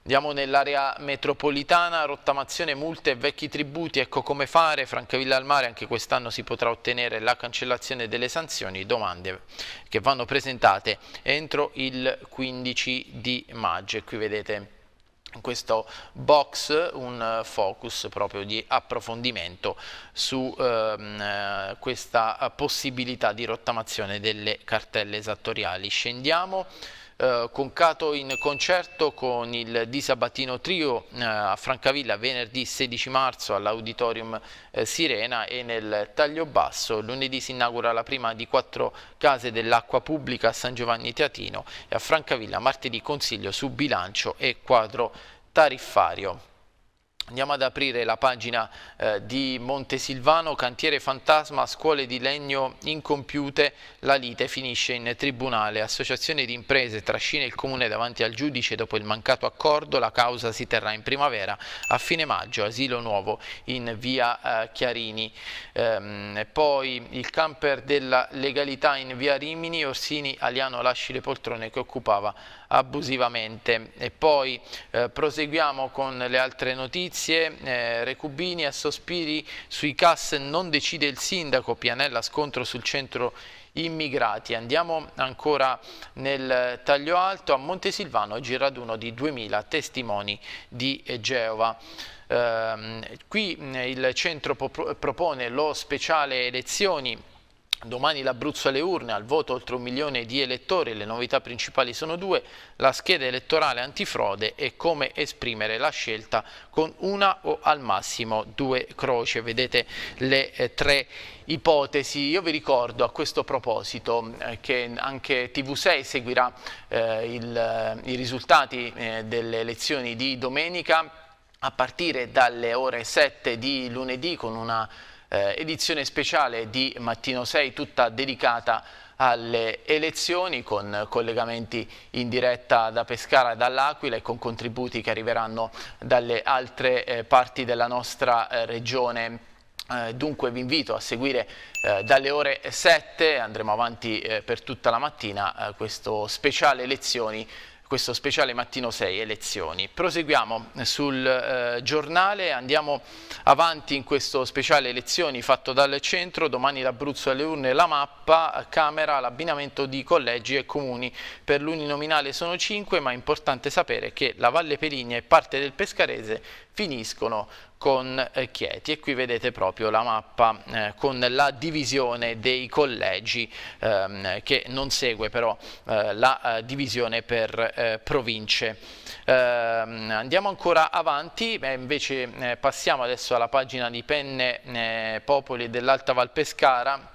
Andiamo nell'area metropolitana, rottamazione, multe e vecchi tributi, ecco come fare, Francavilla al Mare anche quest'anno si potrà ottenere la cancellazione delle sanzioni, domande che vanno presentate entro il 15 di maggio qui vedete questo box un focus proprio di approfondimento su ehm, eh, questa possibilità di rottamazione delle cartelle esattoriali. Scendiamo eh, concato in concerto con il Di Sabattino Trio eh, a Francavilla venerdì 16 marzo all'Auditorium eh, Sirena e nel Taglio Basso lunedì si inaugura la prima di quattro case dell'acqua pubblica a San Giovanni Teatino e a Francavilla martedì consiglio su bilancio e quadro tariffario. Andiamo ad aprire la pagina eh, di Montesilvano, cantiere fantasma, scuole di legno incompiute, la lite finisce in tribunale, associazione di imprese trascina il comune davanti al giudice dopo il mancato accordo, la causa si terrà in primavera, a fine maggio, asilo nuovo in via eh, Chiarini. Ehm, poi il camper della legalità in via Rimini, Orsini, Aliano lasci le poltrone che occupava abusivamente. E poi eh, proseguiamo con le altre notizie, eh, Recubini a sospiri sui CAS non decide il sindaco, Pianella scontro sul centro immigrati. Andiamo ancora nel taglio alto a Montesilvano, oggi raduno di 2000 testimoni di Geova. Eh, qui il centro propone lo speciale elezioni Domani l'Abruzzo alle urne, al voto oltre un milione di elettori, le novità principali sono due, la scheda elettorale antifrode e come esprimere la scelta con una o al massimo due croci. Vedete le eh, tre ipotesi. Io vi ricordo a questo proposito eh, che anche TV6 seguirà eh, il, eh, i risultati eh, delle elezioni di domenica a partire dalle ore 7 di lunedì con una eh, edizione speciale di Mattino 6 tutta dedicata alle elezioni con collegamenti in diretta da Pescara e dall'Aquila e con contributi che arriveranno dalle altre eh, parti della nostra eh, regione. Eh, dunque vi invito a seguire eh, dalle ore 7, andremo avanti eh, per tutta la mattina, questo speciale elezioni questo speciale mattino 6 elezioni. Proseguiamo sul eh, giornale, andiamo avanti in questo speciale elezioni fatto dal centro, domani l'Abruzzo alle urne, la mappa, Camera, l'abbinamento di collegi e comuni. Per l'uninominale sono 5 ma è importante sapere che la Valle Peligna e parte del Pescarese finiscono con eh, Chieti e qui vedete proprio la mappa eh, con la divisione dei collegi ehm, che non segue però eh, la eh, divisione per eh, province. Ehm, andiamo ancora avanti, invece eh, passiamo adesso alla pagina di Penne Popoli dell'Alta Valpescara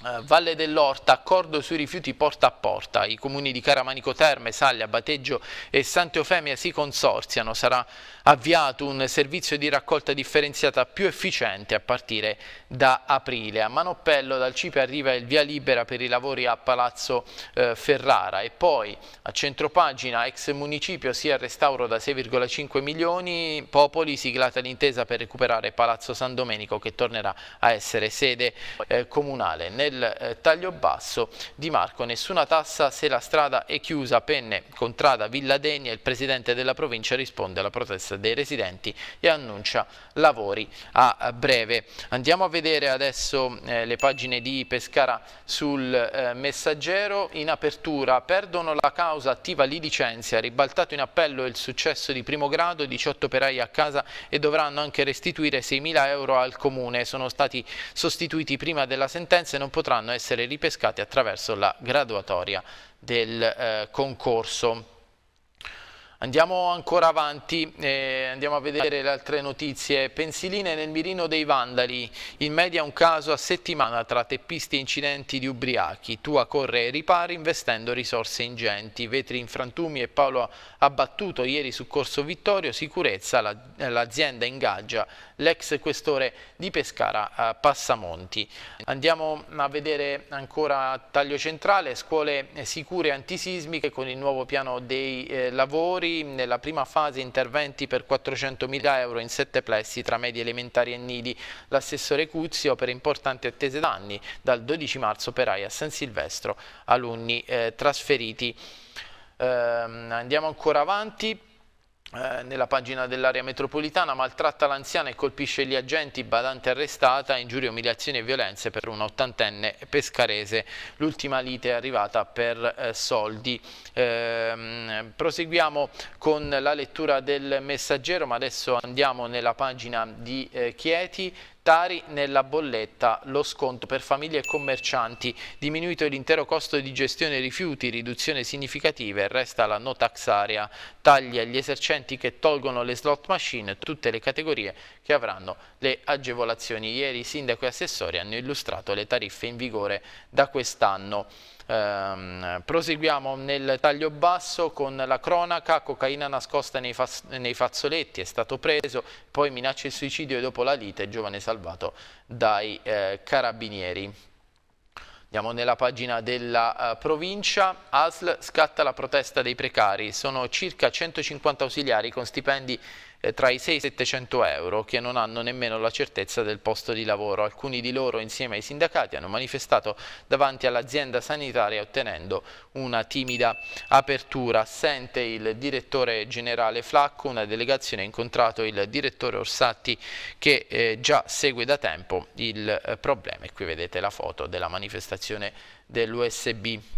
Uh, Valle dell'Orta, accordo sui rifiuti porta a porta. I comuni di Caramanico Terme, Saglia, Bateggio e Sant'Eufemia si consorziano. Sarà avviato un servizio di raccolta differenziata più efficiente a partire da aprile. A Manoppello dal CIPE arriva il via libera per i lavori a Palazzo eh, Ferrara e poi a centropagina ex municipio sia il restauro da 6,5 milioni, Popoli siglata l'intesa per recuperare Palazzo San Domenico che tornerà a essere sede eh, comunale. Nel eh, taglio basso di Marco nessuna tassa se la strada è chiusa, Penne, Contrada, Villa Degna, il presidente della provincia risponde alla protesta dei residenti e annuncia lavori a breve. Andiamo a vedere adesso eh, le pagine di Pescara sul eh, messaggero. In apertura perdono la causa attiva li licenzia, ribaltato in appello il successo di primo grado, 18 operai a casa e dovranno anche restituire 6.000 euro al comune. Sono stati sostituiti prima della sentenza e non potranno essere ripescati attraverso la graduatoria del eh, concorso. Andiamo ancora avanti, eh, andiamo a vedere le altre notizie. Pensiline nel mirino dei vandali, in media un caso a settimana tra teppisti e incidenti di ubriachi. Tua corre e ripari investendo risorse ingenti. Vetri in frantumi e Paolo abbattuto ieri su Corso Vittorio. Sicurezza, l'azienda la, ingaggia l'ex questore di Pescara Passamonti. Andiamo a vedere ancora taglio centrale, scuole sicure antisismiche con il nuovo piano dei eh, lavori nella prima fase interventi per 400.000 euro in sette plessi tra medi elementari e nidi. L'assessore Cuzzi opera importanti attese danni dal 12 marzo per a San Silvestro, alunni eh, trasferiti. Eh, andiamo ancora avanti. Eh, nella pagina dell'area metropolitana, maltratta l'anziana e colpisce gli agenti, badante arrestata, ingiurie, umiliazioni e violenze per un ottantenne pescarese. L'ultima lite è arrivata per eh, soldi. Eh, proseguiamo con la lettura del messaggero, ma adesso andiamo nella pagina di eh, Chieti. Tari nella bolletta lo sconto per famiglie e commercianti, diminuito l'intero costo di gestione rifiuti, riduzione significativa e resta la no tax area, tagli agli esercenti che tolgono le slot machine, tutte le categorie che avranno le agevolazioni. Ieri sindaco e assessori hanno illustrato le tariffe in vigore da quest'anno. Ehm, proseguiamo nel taglio basso con la cronaca, cocaina nascosta nei, nei fazzoletti, è stato preso, poi minaccia il suicidio e dopo la lite, giovane salvato dai eh, carabinieri. Andiamo nella pagina della uh, provincia, ASL scatta la protesta dei precari, sono circa 150 ausiliari con stipendi tra i 6 e i 700 euro che non hanno nemmeno la certezza del posto di lavoro. Alcuni di loro insieme ai sindacati hanno manifestato davanti all'azienda sanitaria ottenendo una timida apertura. Assente il direttore generale Flacco, una delegazione ha incontrato il direttore Orsatti che eh, già segue da tempo il eh, problema e qui vedete la foto della manifestazione dell'USB.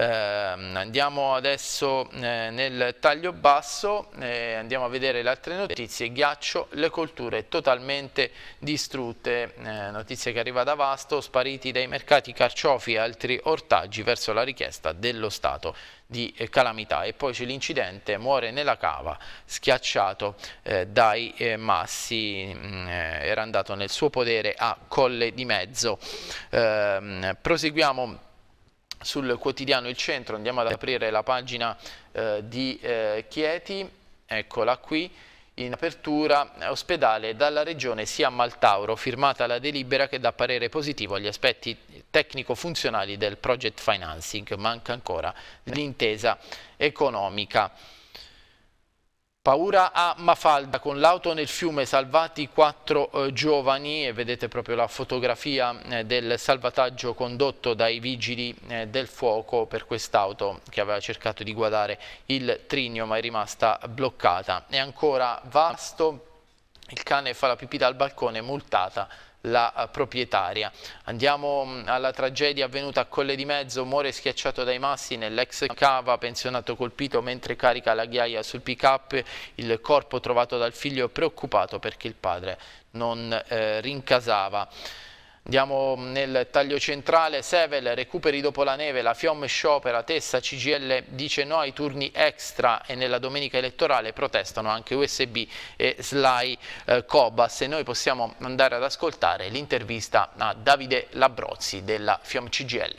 Eh, andiamo adesso eh, nel taglio basso, eh, andiamo a vedere le altre notizie, ghiaccio, le colture totalmente distrutte, eh, notizia che arriva da Vasto, spariti dai mercati carciofi e altri ortaggi verso la richiesta dello Stato di eh, calamità. E poi c'è l'incidente, muore nella cava schiacciato eh, dai eh, massi, mh, mm, eh, era andato nel suo podere a Colle di Mezzo. Ehm, proseguiamo sul quotidiano Il Centro, andiamo ad aprire la pagina eh, di eh, Chieti, eccola qui, in apertura ospedale dalla regione sia Maltauro, firmata la delibera che dà parere positivo agli aspetti tecnico-funzionali del project financing, manca ancora l'intesa economica. Paura a Mafalda, con l'auto nel fiume salvati quattro eh, giovani e vedete proprio la fotografia eh, del salvataggio condotto dai vigili eh, del fuoco per quest'auto che aveva cercato di guardare il trinio ma è rimasta bloccata. E ancora Vasto, il cane fa la pipì dal balcone, multata la eh, proprietaria. Andiamo mm, alla tragedia avvenuta a Colle di Mezzo, muore schiacciato dai massi nell'ex cava, pensionato colpito mentre carica la ghiaia sul pick-up, il corpo trovato dal figlio preoccupato perché il padre non eh, rincasava. Andiamo nel taglio centrale, Sevel, recuperi dopo la neve, la FIOM sciopera, Tessa, CGL dice no ai turni extra e nella domenica elettorale protestano anche USB e SLAI eh, Cobas e noi possiamo andare ad ascoltare l'intervista a Davide Labrozzi della FIOM CGL.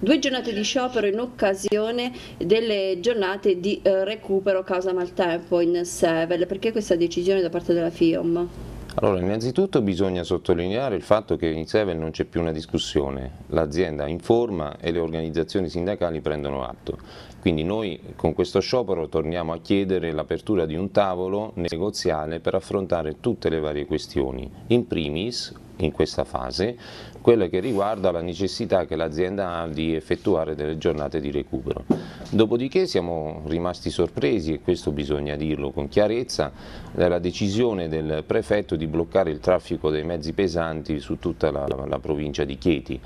Due giornate di sciopero in occasione delle giornate di eh, recupero causa maltempo in Sevel, perché questa decisione da parte della FIOM? Allora, innanzitutto bisogna sottolineare il fatto che in Sevel non c'è più una discussione, l'azienda informa e le organizzazioni sindacali prendono atto. Quindi noi con questo sciopero torniamo a chiedere l'apertura di un tavolo negoziale per affrontare tutte le varie questioni. In primis, in questa fase, quella che riguarda la necessità che l'azienda ha di effettuare delle giornate di recupero. Dopodiché siamo rimasti sorpresi, e questo bisogna dirlo con chiarezza, dalla decisione del prefetto di bloccare il traffico dei mezzi pesanti su tutta la, la, provincia di Chieti.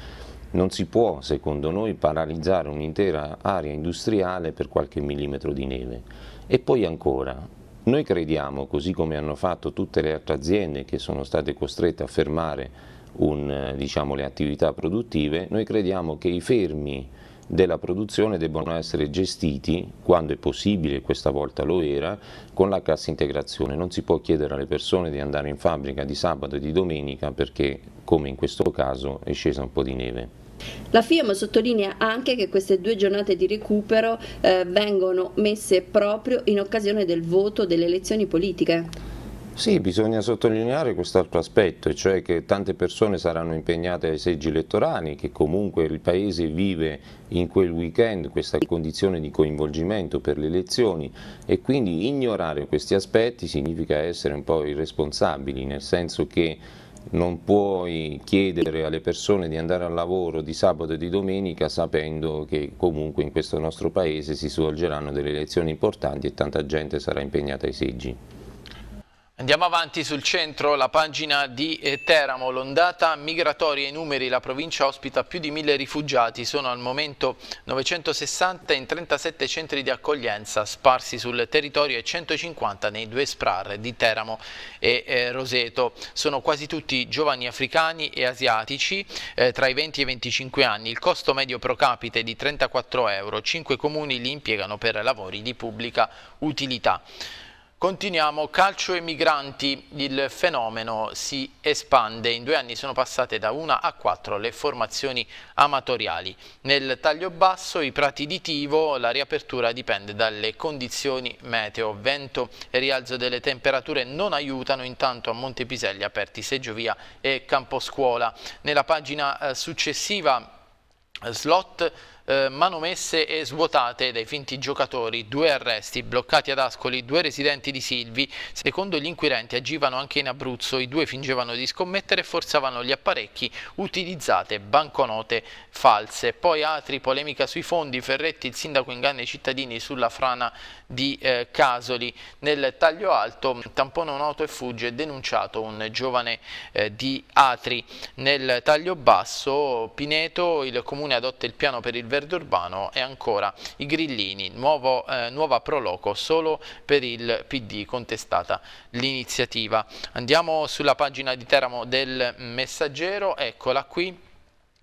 Non si può, secondo noi, paralizzare un'intera area industriale per qualche millimetro di neve. E poi ancora, noi crediamo, così come hanno fatto tutte le altre aziende che sono state costrette a fermare un, diciamo, le attività produttive, noi crediamo che i fermi della produzione debbono essere gestiti, quando è possibile, questa volta lo era, con la cassa integrazione. Non si può chiedere alle persone di andare in fabbrica di sabato e di domenica perché, come in questo caso, è scesa un po' di neve. La FIOM sottolinea anche che queste due giornate di recupero eh, vengono messe proprio in occasione del voto delle elezioni politiche. Sì, bisogna sottolineare quest'altro aspetto, cioè che tante persone saranno impegnate ai seggi elettorali, che comunque il Paese vive in quel weekend questa condizione di coinvolgimento per le elezioni e quindi ignorare questi aspetti significa essere un po' irresponsabili, nel senso che non puoi chiedere alle persone di andare al lavoro di sabato e di domenica sapendo che comunque in questo nostro paese si svolgeranno delle elezioni importanti e tanta gente sarà impegnata ai seggi. Andiamo avanti sul centro, la pagina di eh, Teramo, l'ondata migratoria, i numeri, la provincia ospita più di mille rifugiati, sono al momento 960 in 37 centri di accoglienza sparsi sul territorio e 150 nei due SPRAR di Teramo e eh, Roseto. Sono quasi tutti giovani africani e asiatici eh, tra i 20 e i 25 anni, il costo medio pro capite è di 34 euro, 5 comuni li impiegano per lavori di pubblica utilità. Continuiamo, calcio e migranti, il fenomeno si espande, in due anni sono passate da una a quattro le formazioni amatoriali. Nel taglio basso, i prati di Tivo, la riapertura dipende dalle condizioni meteo, vento e rialzo delle temperature non aiutano, intanto a Montepiselli aperti Seggiovia e Camposcuola. Nella pagina eh, successiva slot eh, manomesse e svuotate dai finti giocatori, due arresti, bloccati ad Ascoli, due residenti di Silvi. Secondo gli inquirenti agivano anche in Abruzzo, i due fingevano di scommettere e forzavano gli apparecchi utilizzate banconote false. Poi altri, polemica sui fondi, Ferretti, il sindaco inganna i cittadini sulla frana di eh, Casoli. Nel taglio alto, tampone un'auto e fugge, denunciato un giovane eh, di Atri. Nel taglio basso, Pineto, il comune adotta il piano per il verde verde urbano e ancora i grillini, nuovo, eh, nuova proloco solo per il PD contestata l'iniziativa. Andiamo sulla pagina di Teramo del Messaggero, eccola qui.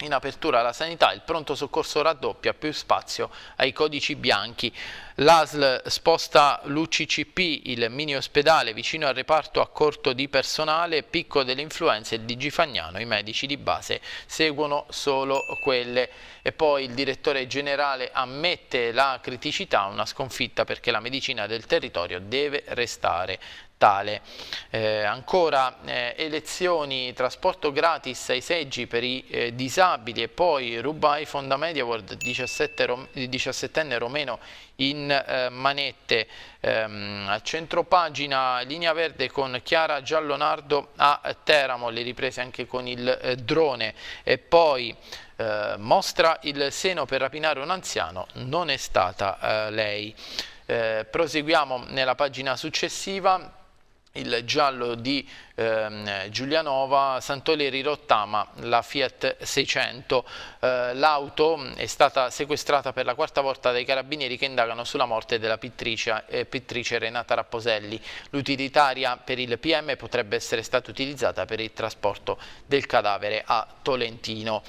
In apertura alla sanità il pronto soccorso raddoppia, più spazio ai codici bianchi. L'ASL sposta l'UCCP, il mini ospedale vicino al reparto a corto di personale, picco delle influenze, il DG Fagnano, i medici di base seguono solo quelle. E poi il direttore generale ammette la criticità, una sconfitta perché la medicina del territorio deve restare tale. Eh, ancora eh, elezioni, trasporto gratis ai seggi per i eh, disabili e poi rubai Fonda Media World 17enne romeno in eh, manette. Al centro pagina linea verde con Chiara Giallonardo a Teramo le riprese anche con il eh, drone. E poi eh, mostra il seno per rapinare un anziano non è stata lei. Proseguiamo nella pagina successiva il giallo di ehm, Giulianova, Santoleri Rottama, la Fiat 600. Eh, L'auto è stata sequestrata per la quarta volta dai carabinieri che indagano sulla morte della pittrice, eh, pittrice Renata Rapposelli. L'utilitaria per il PM potrebbe essere stata utilizzata per il trasporto del cadavere a Tolentino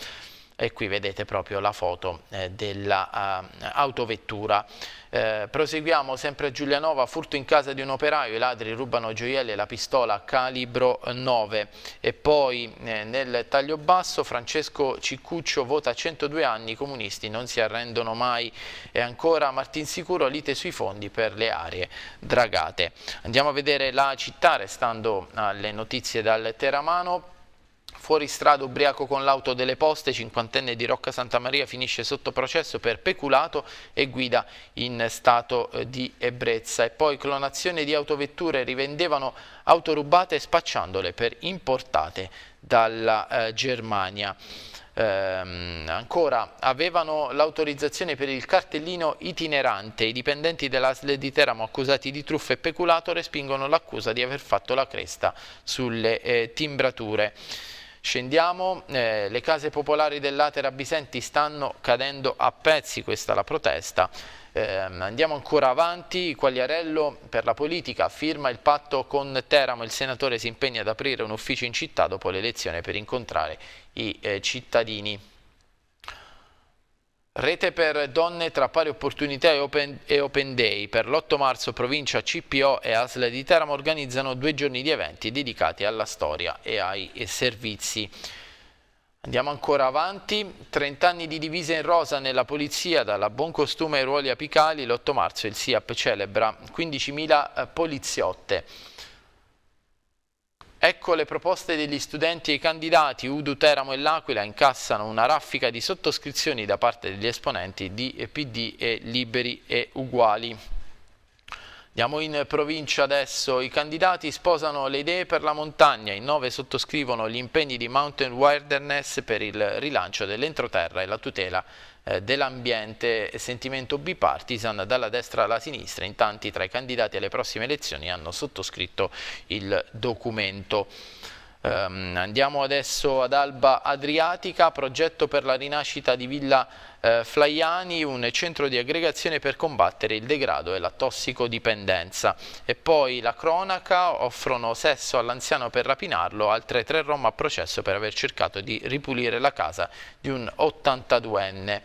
e qui vedete proprio la foto eh, dell'autovettura. Uh, eh, proseguiamo sempre a Giulianova, furto in casa di un operaio, i ladri rubano gioielli e la pistola calibro 9 e poi eh, nel taglio basso Francesco Ciccuccio vota 102 anni, i comunisti non si arrendono mai e ancora Martin Sicuro lite sui fondi per le aree dragate. Andiamo a vedere la città restando alle notizie dal Teramano. Fuori strada ubriaco con l'auto delle poste, cinquantenne di Rocca Santa Maria finisce sotto processo per peculato e guida in stato eh, di ebbrezza. E poi clonazione di autovetture rivendevano auto rubate spacciandole per importate dalla eh, Germania. Ehm, ancora, avevano l'autorizzazione per il cartellino itinerante. I dipendenti dell'ASL di Teramo accusati di truffa e peculato respingono l'accusa di aver fatto la cresta sulle eh, timbrature. Scendiamo, eh, le case popolari dell'Atera Bisenti stanno cadendo a pezzi, questa la protesta. Eh, andiamo ancora avanti, Quagliarello per la politica firma il patto con Teramo, il senatore si impegna ad aprire un ufficio in città dopo l'elezione per incontrare i eh, cittadini. Rete per donne tra pari opportunità e open, e open Day. Per l'8 marzo provincia CPO e ASL di Teramo organizzano due giorni di eventi dedicati alla storia e ai servizi. Andiamo ancora avanti, 30 anni di divisa in rosa nella polizia, dalla buon costume ai ruoli apicali, l'8 marzo il SIAP celebra 15.000 eh, poliziotte. Ecco le proposte degli studenti e i candidati. Udu, Teramo e L'Aquila incassano una raffica di sottoscrizioni da parte degli esponenti di PD e Liberi e Uguali. Andiamo in provincia adesso, i candidati sposano le idee per la montagna, in nove sottoscrivono gli impegni di Mountain Wilderness per il rilancio dell'entroterra e la tutela eh, dell'ambiente, sentimento bipartisan dalla destra alla sinistra, in tanti tra i candidati alle prossime elezioni hanno sottoscritto il documento. Um, andiamo adesso ad Alba Adriatica, progetto per la rinascita di Villa eh, Flaiani, un centro di aggregazione per combattere il degrado e la tossicodipendenza. E poi la cronaca, offrono sesso all'anziano per rapinarlo, altre tre rom a processo per aver cercato di ripulire la casa di un 82enne.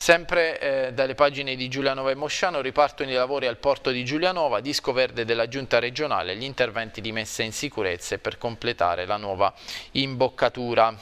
Sempre eh, dalle pagine di Giulianova e Mosciano ripartono i lavori al porto di Giulianova, disco verde della giunta regionale, gli interventi di messa in sicurezza per completare la nuova imboccatura.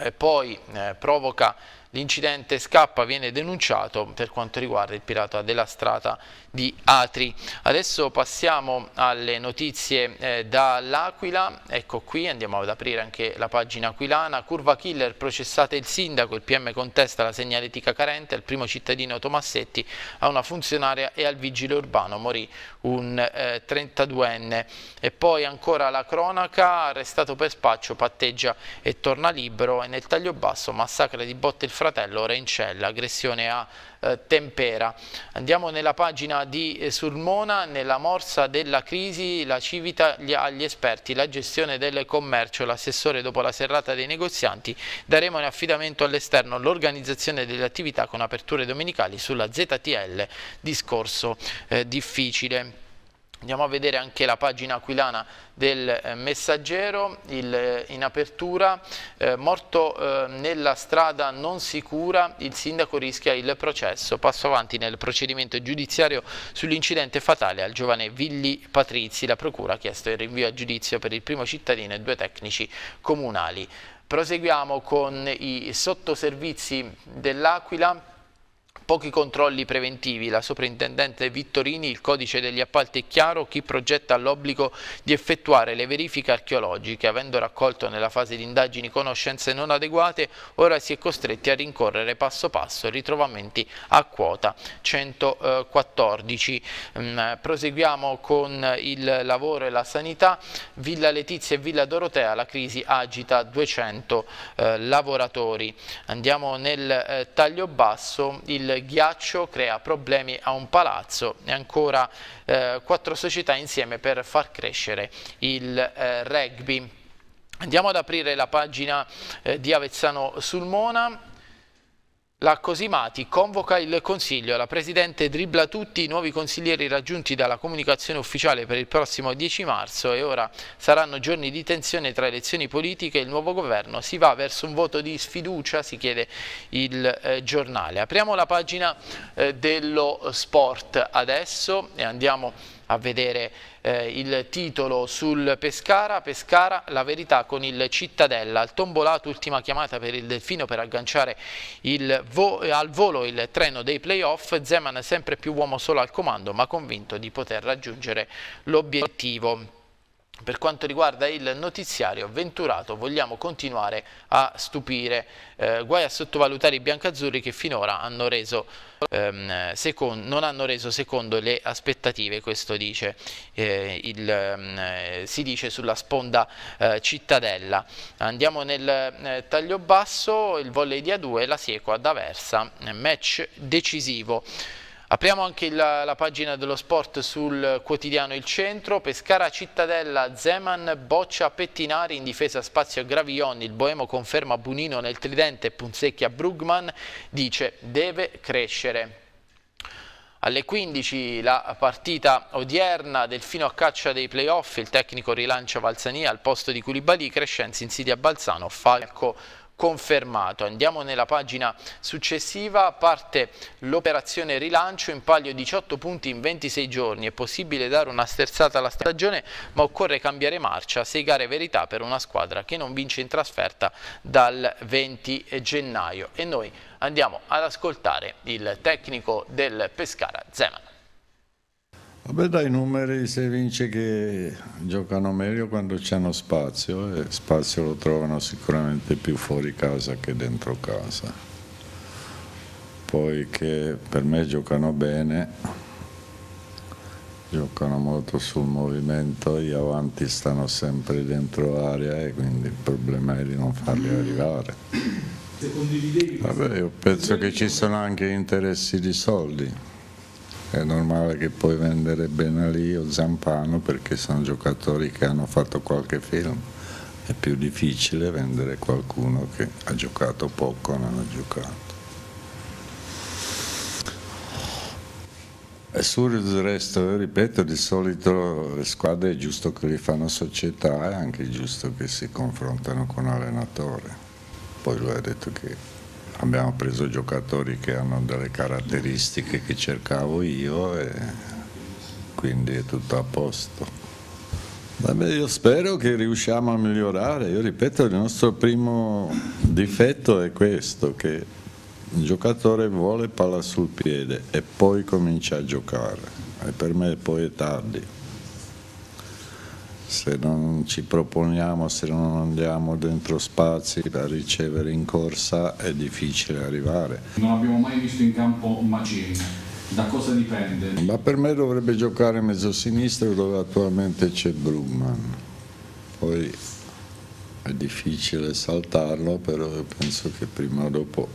Eh, poi eh, provoca L'incidente scappa, viene denunciato per quanto riguarda il pirata della strada di Atri. Adesso passiamo alle notizie eh, dall'Aquila, ecco qui andiamo ad aprire anche la pagina aquilana, curva killer processate il sindaco, il PM contesta la segnaletica carente, il primo cittadino Tomassetti a una funzionaria e al vigile urbano morì un eh, 32enne e poi ancora la cronaca, arrestato per spaccio, patteggia e torna libero. E nel taglio basso massacra di botte il fratello ora in cella, aggressione a eh, Tempera. Andiamo nella pagina di eh, Sulmona, nella morsa della crisi, la Civita gli, agli esperti, la gestione del commercio, l'assessore dopo la serrata dei negozianti, daremo in affidamento all'esterno l'organizzazione delle attività con aperture domenicali sulla ZTL, discorso eh, difficile. Andiamo a vedere anche la pagina aquilana del eh, messaggero, il, eh, in apertura, eh, morto eh, nella strada non sicura, il sindaco rischia il processo, passo avanti nel procedimento giudiziario sull'incidente fatale al giovane Villi Patrizi, la procura ha chiesto il rinvio a giudizio per il primo cittadino e due tecnici comunali. Proseguiamo con i sottoservizi dell'Aquila, Pochi controlli preventivi, la soprintendente Vittorini, il codice degli appalti è chiaro, chi progetta ha l'obbligo di effettuare le verifiche archeologiche, avendo raccolto nella fase di indagini conoscenze non adeguate, ora si è costretti a rincorrere passo passo ritrovamenti a quota 114. Mm, proseguiamo con il lavoro e la sanità, Villa Letizia e Villa Dorotea, la crisi agita 200 eh, lavoratori. Andiamo nel eh, taglio basso, il ghiaccio crea problemi a un palazzo e ancora eh, quattro società insieme per far crescere il eh, rugby. Andiamo ad aprire la pagina eh, di Avezzano Sulmona. La Cosimati convoca il Consiglio, la Presidente dribbla tutti i nuovi consiglieri raggiunti dalla comunicazione ufficiale per il prossimo 10 marzo e ora saranno giorni di tensione tra elezioni politiche e il nuovo governo. Si va verso un voto di sfiducia, si chiede il eh, giornale. Apriamo la pagina eh, dello sport adesso e andiamo a vedere eh, il titolo sul Pescara, Pescara la verità con il Cittadella, al tombolato ultima chiamata per il Delfino per agganciare vo al volo il treno dei playoff, Zeman sempre più uomo solo al comando ma convinto di poter raggiungere l'obiettivo. Per quanto riguarda il notiziario venturato vogliamo continuare a stupire, eh, guai a sottovalutare i biancazzurri che finora hanno reso, ehm, secondo, non hanno reso secondo le aspettative, questo dice, eh, il, eh, si dice sulla sponda eh, cittadella. Andiamo nel eh, taglio basso, il volley di A2, la Sieco ad Aversa, match decisivo. Apriamo anche la, la, pagina dello sport sul quotidiano Il Centro, Pescara Cittadella, Zeman boccia Pettinari in difesa spazio a Gravion, il Boemo conferma Bunino nel tridente e Punzecchi a Brugman, dice deve crescere. Alle 15 la partita odierna del fino a caccia dei playoff, il tecnico rilancia Valsania al posto di Culibali, Crescenzi insidia Balzano, Falco confermato. Andiamo nella pagina successiva, parte l'operazione rilancio in palio 18 punti in 26 giorni, è possibile dare una sterzata alla stagione ma occorre cambiare marcia, 6 gare verità per una squadra che non vince in trasferta dal 20 gennaio e noi andiamo ad ascoltare il tecnico del Pescara Zeman. Vabbè dai numeri si vince che giocano meglio quando c'hanno spazio e spazio lo trovano sicuramente più fuori casa che dentro casa. Poi che per me giocano bene giocano molto sul movimento, gli avanti stanno sempre dentro l'area e quindi il problema è di non farli arrivare. Vabbè, io penso che ci sono anche interessi di soldi. È normale che puoi vendere Benalì o Zampano perché sono giocatori che hanno fatto qualche film. È più difficile vendere qualcuno che ha giocato poco o non ha giocato. E sul resto, ripeto, di solito le squadre è giusto che li fanno società, è anche giusto che si confrontano con l'allenatore. Poi lui ha detto che abbiamo preso giocatori che hanno delle caratteristiche che cercavo io e quindi è tutto a posto. Vabbè, io spero che riusciamo a migliorare, io ripeto il nostro primo difetto è questo, che il giocatore vuole palla sul piede e poi comincia a giocare. E per me poi è tardi se non ci proponiamo, se non andiamo dentro spazi da ricevere in corsa è difficile arrivare. Non abbiamo mai visto in campo Macin, da cosa dipende? Ma per me dovrebbe giocare mezzo sinistro dove attualmente c'è Brugman, poi è difficile saltarlo, però penso che prima o dopo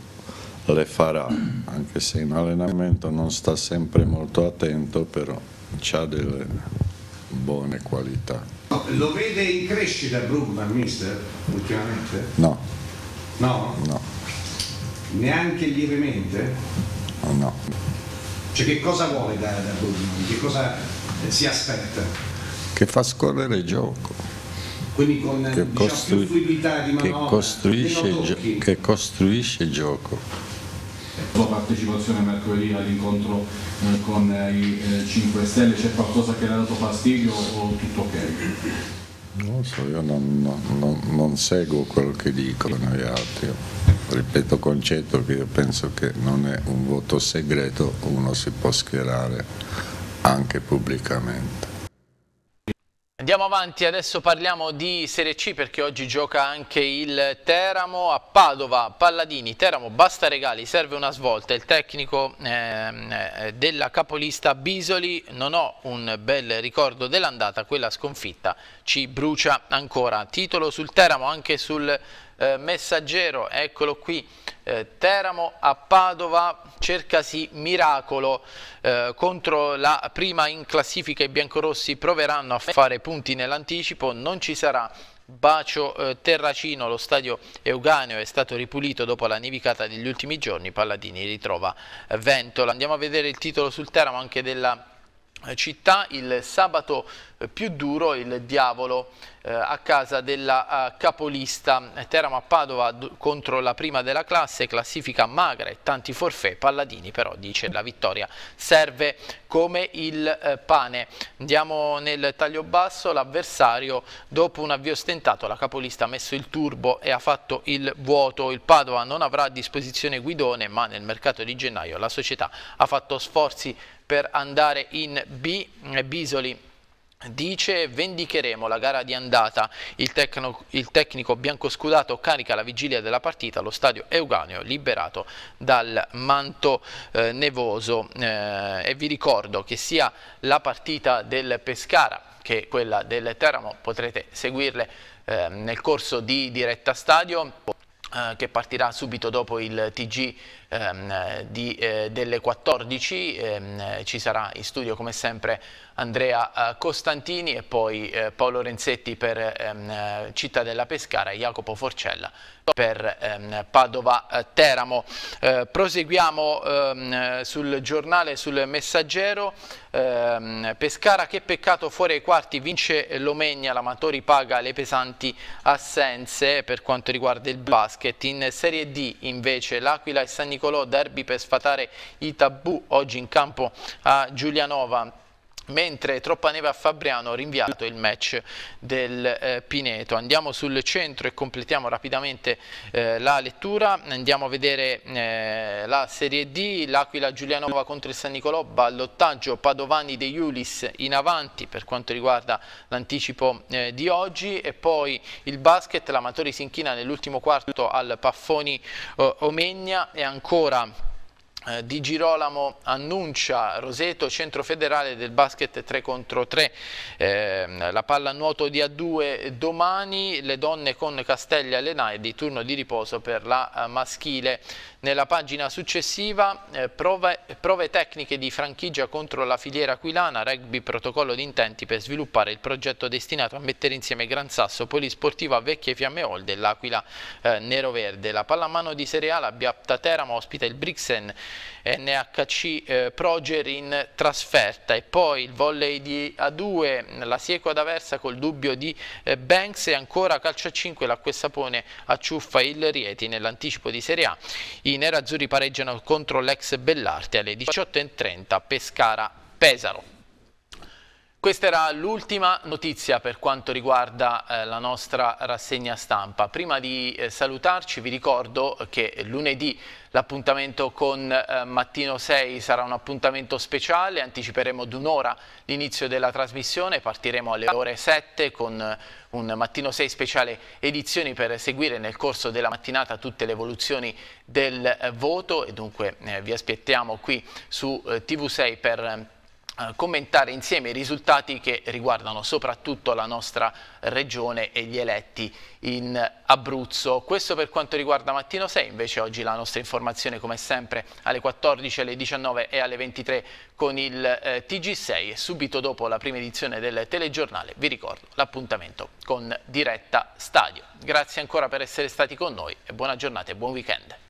le farà, anche se in allenamento non sta sempre molto attento, però ha delle buone qualità. Lo vede in crescita Brugman, mister, ultimamente? No. No? No. Neanche lievemente? No. Cioè che cosa vuole da, da Brugman? Che cosa si aspetta? Che fa scorrere il gioco. Quindi con che, diciamo, costru- più fluidità di manovra, che, costruisce gio- che costruisce il gioco. La partecipazione mercoledì all'incontro eh, con eh, i eh, 5 Stelle, c'è qualcosa che le ha dato fastidio o tutto ok? Non so, io non, non, non seguo quello che dicono gli altri. Ripeto concetto che io penso che non è un voto segreto, uno si può schierare anche pubblicamente. Andiamo avanti, adesso parliamo di Serie C perché oggi gioca anche il Teramo a Padova, Palladini, Teramo basta regali, serve una svolta, il tecnico eh, della capolista Bisoli, non ho un bel ricordo dell'andata, quella sconfitta ci brucia ancora, titolo sul Teramo anche sul eh, messaggero, eccolo qui, eh, Teramo a Padova, cercasi miracolo. Eh, contro la prima in classifica i biancorossi proveranno a fare punti nell'anticipo, non ci sarà. Bacio eh, Terracino, lo stadio Euganeo è stato ripulito dopo la nevicata degli ultimi giorni, Palladini ritrova eh, Ventola. Andiamo a vedere il titolo sul Teramo anche della città, il sabato più duro, il diavolo eh, a casa della uh, capolista. Teramo a Padova contro la prima della classe, classifica magra e tanti forfè, Palladini però dice la vittoria serve come il eh, pane. Andiamo nel taglio basso, l'avversario dopo un avvio stentato, la capolista ha messo il turbo e ha fatto il vuoto, il Padova non avrà a disposizione Guidone ma nel mercato di gennaio la società ha fatto sforzi per andare in B, Bisoli dice vendicheremo la gara di andata, il, tecno, il tecnico biancoscudato carica la vigilia della partita, lo stadio Euganeo liberato dal manto eh, nevoso. Eh, e vi ricordo che sia la partita del Pescara che quella del Teramo. Potrete seguirle eh, nel corso di diretta stadio eh, che partirà subito dopo il TG ehm, di, eh, delle 14, ehm, ci sarà in studio come sempre Andrea eh, Costantini e poi eh, Paolo Renzetti per ehm, Cittadella Pescara e Jacopo Forcella per ehm, Padova eh, Teramo. Eh, proseguiamo ehm, sul giornale, sul messaggero, Pescara che peccato fuori ai quarti, vince l'Omegna, l'Amatori paga le pesanti assenze per quanto riguarda il basket. In Serie D invece l'Aquila e San Nicolò, derby per sfatare i tabù oggi in campo a Giulianova mentre troppa neve a Fabriano rinviato il match del eh, Pineto. Andiamo sul centro e completiamo rapidamente eh, la lettura, andiamo a vedere eh, la Serie D, l'Aquila Giulianova contro il San Nicolò, ballottaggio Padovani De Iulis in avanti per quanto riguarda l'anticipo eh, di oggi. E poi il basket, l'Amatori si inchina nell'ultimo quarto al Paffoni eh, Omegna. E ancora di Girolamo annuncia Roseto centro federale del basket 3 contro 3 eh, la palla nuoto di A2 domani le donne con Casteglia e di turno di riposo per la uh, maschile nella pagina successiva eh, prove, prove, tecniche di franchigia contro la filiera aquilana rugby protocollo di intenti per sviluppare il progetto destinato a mettere insieme Gran Sasso Polisportiva Vecchie Fiamme Olde e l'Aquila eh, Nero Verde la pallamano di Serie A la Biapta Teramo ospita il Brixen NHC eh, Proger in trasferta e poi il volley di A2, la Sieco ad Aversa col dubbio di eh, Banks e ancora calcio a 5 l'acqua Sapone acciuffa il Rieti nell'anticipo di Serie A. I nerazzurri pareggiano contro l'ex Bellarte alle 18.30 Pescara Pesaro. Questa era l'ultima notizia per quanto riguarda eh, la nostra rassegna stampa. Prima di eh, salutarci vi ricordo che lunedì l'appuntamento con eh, Mattino 6 sarà un appuntamento speciale, anticiperemo d'un'ora l'inizio della trasmissione, partiremo alle ore 7 con un Mattino 6 speciale edizioni per seguire nel corso della mattinata tutte le evoluzioni del eh, voto. E dunque eh, vi aspettiamo qui su eh, TV6 per eh, commentare insieme i risultati che riguardano soprattutto la nostra regione e gli eletti in Abruzzo. Questo per quanto riguarda Mattino 6, invece oggi la nostra informazione come sempre alle 14, alle 19 e alle 23 con il eh, TG6 e subito dopo la prima edizione del telegiornale vi ricordo l'appuntamento con Diretta Stadio. Grazie ancora per essere stati con noi e buona giornata e buon weekend.